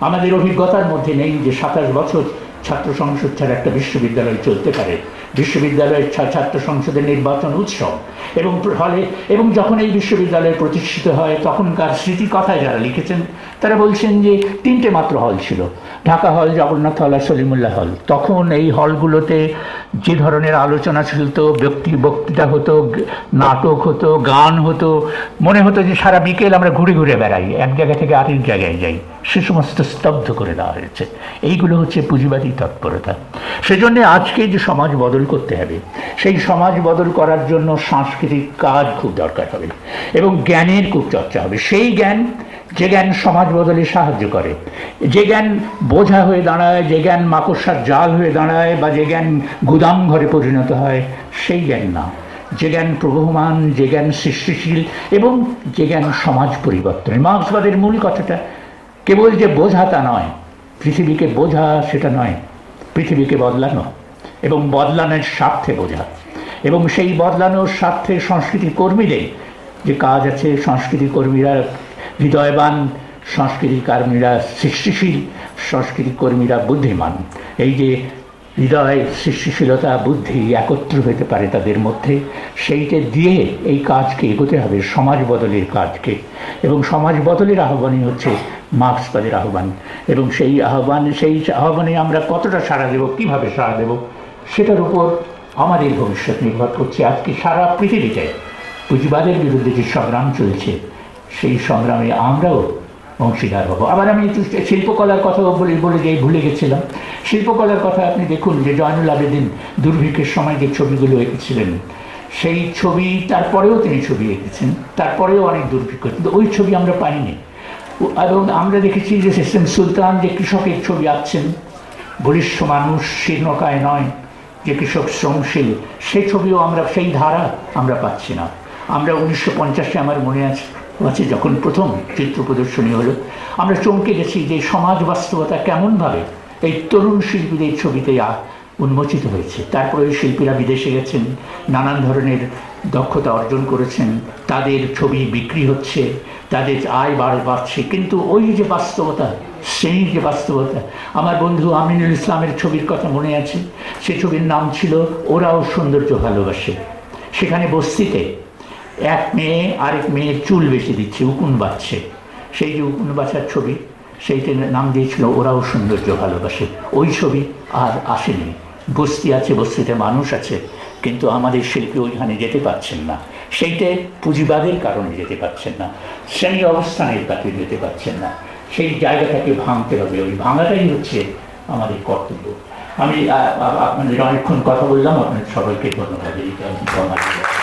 আমাদের অভিজ্ঞতার মধ্যে নেই যে সাতাশ বছর ছাত্র সংসদ ছাড়া একটা বিশ্ববিদ্যালয় চলতে পারে। বিশ্ববিদ্যালয়ের ছাত্র সংসদের নির্বাচন উৎসব এবং ফলে, এবং যখন এই বিশ্ববিদ্যালয় প্রতিষ্ঠিত হয়, তখনকার স্মৃতি কথায় যারা লিখেছেন তারা বলছেন যে তিনটে মাত্র হল ছিল। ঢাকা হল জগন্নাথ হল আর সলিমুল্লাহ হল তখন এই হলগুলোতে যে ধরনের আলোচনা চলত, ব্যক্তি বক্তৃতা হতো, নাটক হতো, গান হতো, মনে হতো যে সারা বিকেল আমরা ঘুরে ঘুরে বেড়াই, এক জায়গা থেকে আরেক জায়গায় যাই। সে সমস্ত স্তব্ধ করে দেওয়া হয়েছে। এইগুলো হচ্ছে পুঁজিবাদী তৎপরতা। সেজন্য আজকে যে সমাজ বদল করতে হবে, সেই সমাজ বদল করার জন্য সাংস্কৃতিক কাজ খুব দরকার হবে এবং জ্ঞানের খুব চর্চা হবে। সেই জ্ঞান যে জ্ঞান সমাজ বদলে সাহায্য করে, যে জ্ঞান বোঝা হয়ে দাঁড়ায়, যে জ্ঞান মাকড়সার জাল হয়ে দাঁড়ায় বা যে জ্ঞান গুদাম ঘরে পরিণত হয়, সেই জ্ঞান না। যে জ্ঞান প্রবহমান, যে জ্ঞান সৃষ্টিশীল এবং যে জ্ঞান সমাজ পরিবর্তন। মার্ক্সবাদের মূল কথাটা কেবল যে বোঝা তা নয়, পৃথিবীকে বোঝা সেটা নয়, পৃথিবীকে বদলানো এবং বদলানোর স্বার্থে বোঝা। এবং সেই বদলানোর স্বার্থে সংস্কৃতি কর্মীদের যে কাজ আছে সংস্কৃতি কর্মীরা হৃদয়বান সংস্কৃতি কর্মীরা, সৃষ্টিশীল সংস্কৃতি কর্মীরা বুদ্ধিমান। এই যে হৃদয়, সৃষ্টিশীলতা, বুদ্ধি একত্র হতে পারে তাদের মধ্যে, সেইটা দিয়ে এই কাজকে এগোতে হবে, সমাজ বদলের কাজকে। এবং সমাজ বদলের আহ্বানই হচ্ছে মার্ক্সবাদের আহ্বান। এবং সেই আহ্বান, সেই আহ্বানে আমরা কতটা সাড়া দেব, কীভাবে সাড়া দেব, সেটার উপর আমাদের ভবিষ্যৎ নির্ভর করছে। আজকে সারা পৃথিবীতে পুঁজিবাদের বিরুদ্ধে যে সংগ্রাম চলছে সেই সংগ্রামে আমরাও অংশীদার হব। আবার আমি একটু শিল্পকলার কথা বলে বলে যে ভুলে গেছিলাম। শিল্পকলার কথা আপনি দেখুন যে জয়নুল আবেদিন দুর্ভিক্ষের সময় যে ছবিগুলো এঁকেছিলেন, সেই ছবি, তারপরেও তিনি ছবি এঁকেছেন, তারপরেও অনেক দুর্ভিক্ষ। কিন্তু ওই ছবি আমরা পাইনি। এবং আমরা দেখেছি যে সিস্টেম সুলতান যে কৃষকের ছবি আঁকছেন, বলিষ্ঠ মানুষ শীর্ণকায় নয়, যে কৃষক শ্রমশীল সেই ছবিও আমরা, সেই ধারা আমরা পাচ্ছি না। আমরা উনিশশো পঞ্চাশে আমার মনে আছে আছে যখন প্রথম চিত্র প্রদর্শনী হলো। আমরা চমকে গেছি যে সমাজ বাস্তবতা কেমনভাবে এই তরুণ শিল্পীদের ছবিতে উন্মোচিত হয়েছে। তারপরে ওই শিল্পীরা বিদেশে গেছেন, নানান ধরনের দক্ষতা অর্জন করেছেন, তাদের ছবি বিক্রি হচ্ছে, তাদের আয় বাড় বাড়ছে। কিন্তু ওই যে বাস্তবতা, শ্রেণির যে বাস্তবতা, আমার বন্ধু আমিনুল ইসলামের ছবির কথা মনে আছে, সে ছবির নাম ছিল, ওরাও সৌন্দর্য ভালোবাসে। সেখানে বস্তিতে এক মেয়ে, আরেক মেয়ের চুল বেশি দিচ্ছে, উকুন বাচ্ছে। সেই যে উকুন বাছার ছবি, সেইটার নাম দিয়েছিল, ওরাও সৌন্দর্য ভালোবাসে। ওই ছবি আর আসেনি। বস্তি আছে, বস্তিতে মানুষ আছে, কিন্তু আমাদের শিল্পী ওইখানে যেতে পারছেন না। সেইটে পুঁজিবাদের কারণে যেতে পারছেন না। শ্রেণি অবস্থানের কাছে যেতে পারছেন না। সেই জায়গাটাকে ভাঙতে হবে। ওই ভাঙাটাই হচ্ছে আমাদের কর্তব্য। আমি আপনাদের অনেকক্ষণ কথা বললাম, আপনাদের সবাইকে ধন্যবাদ।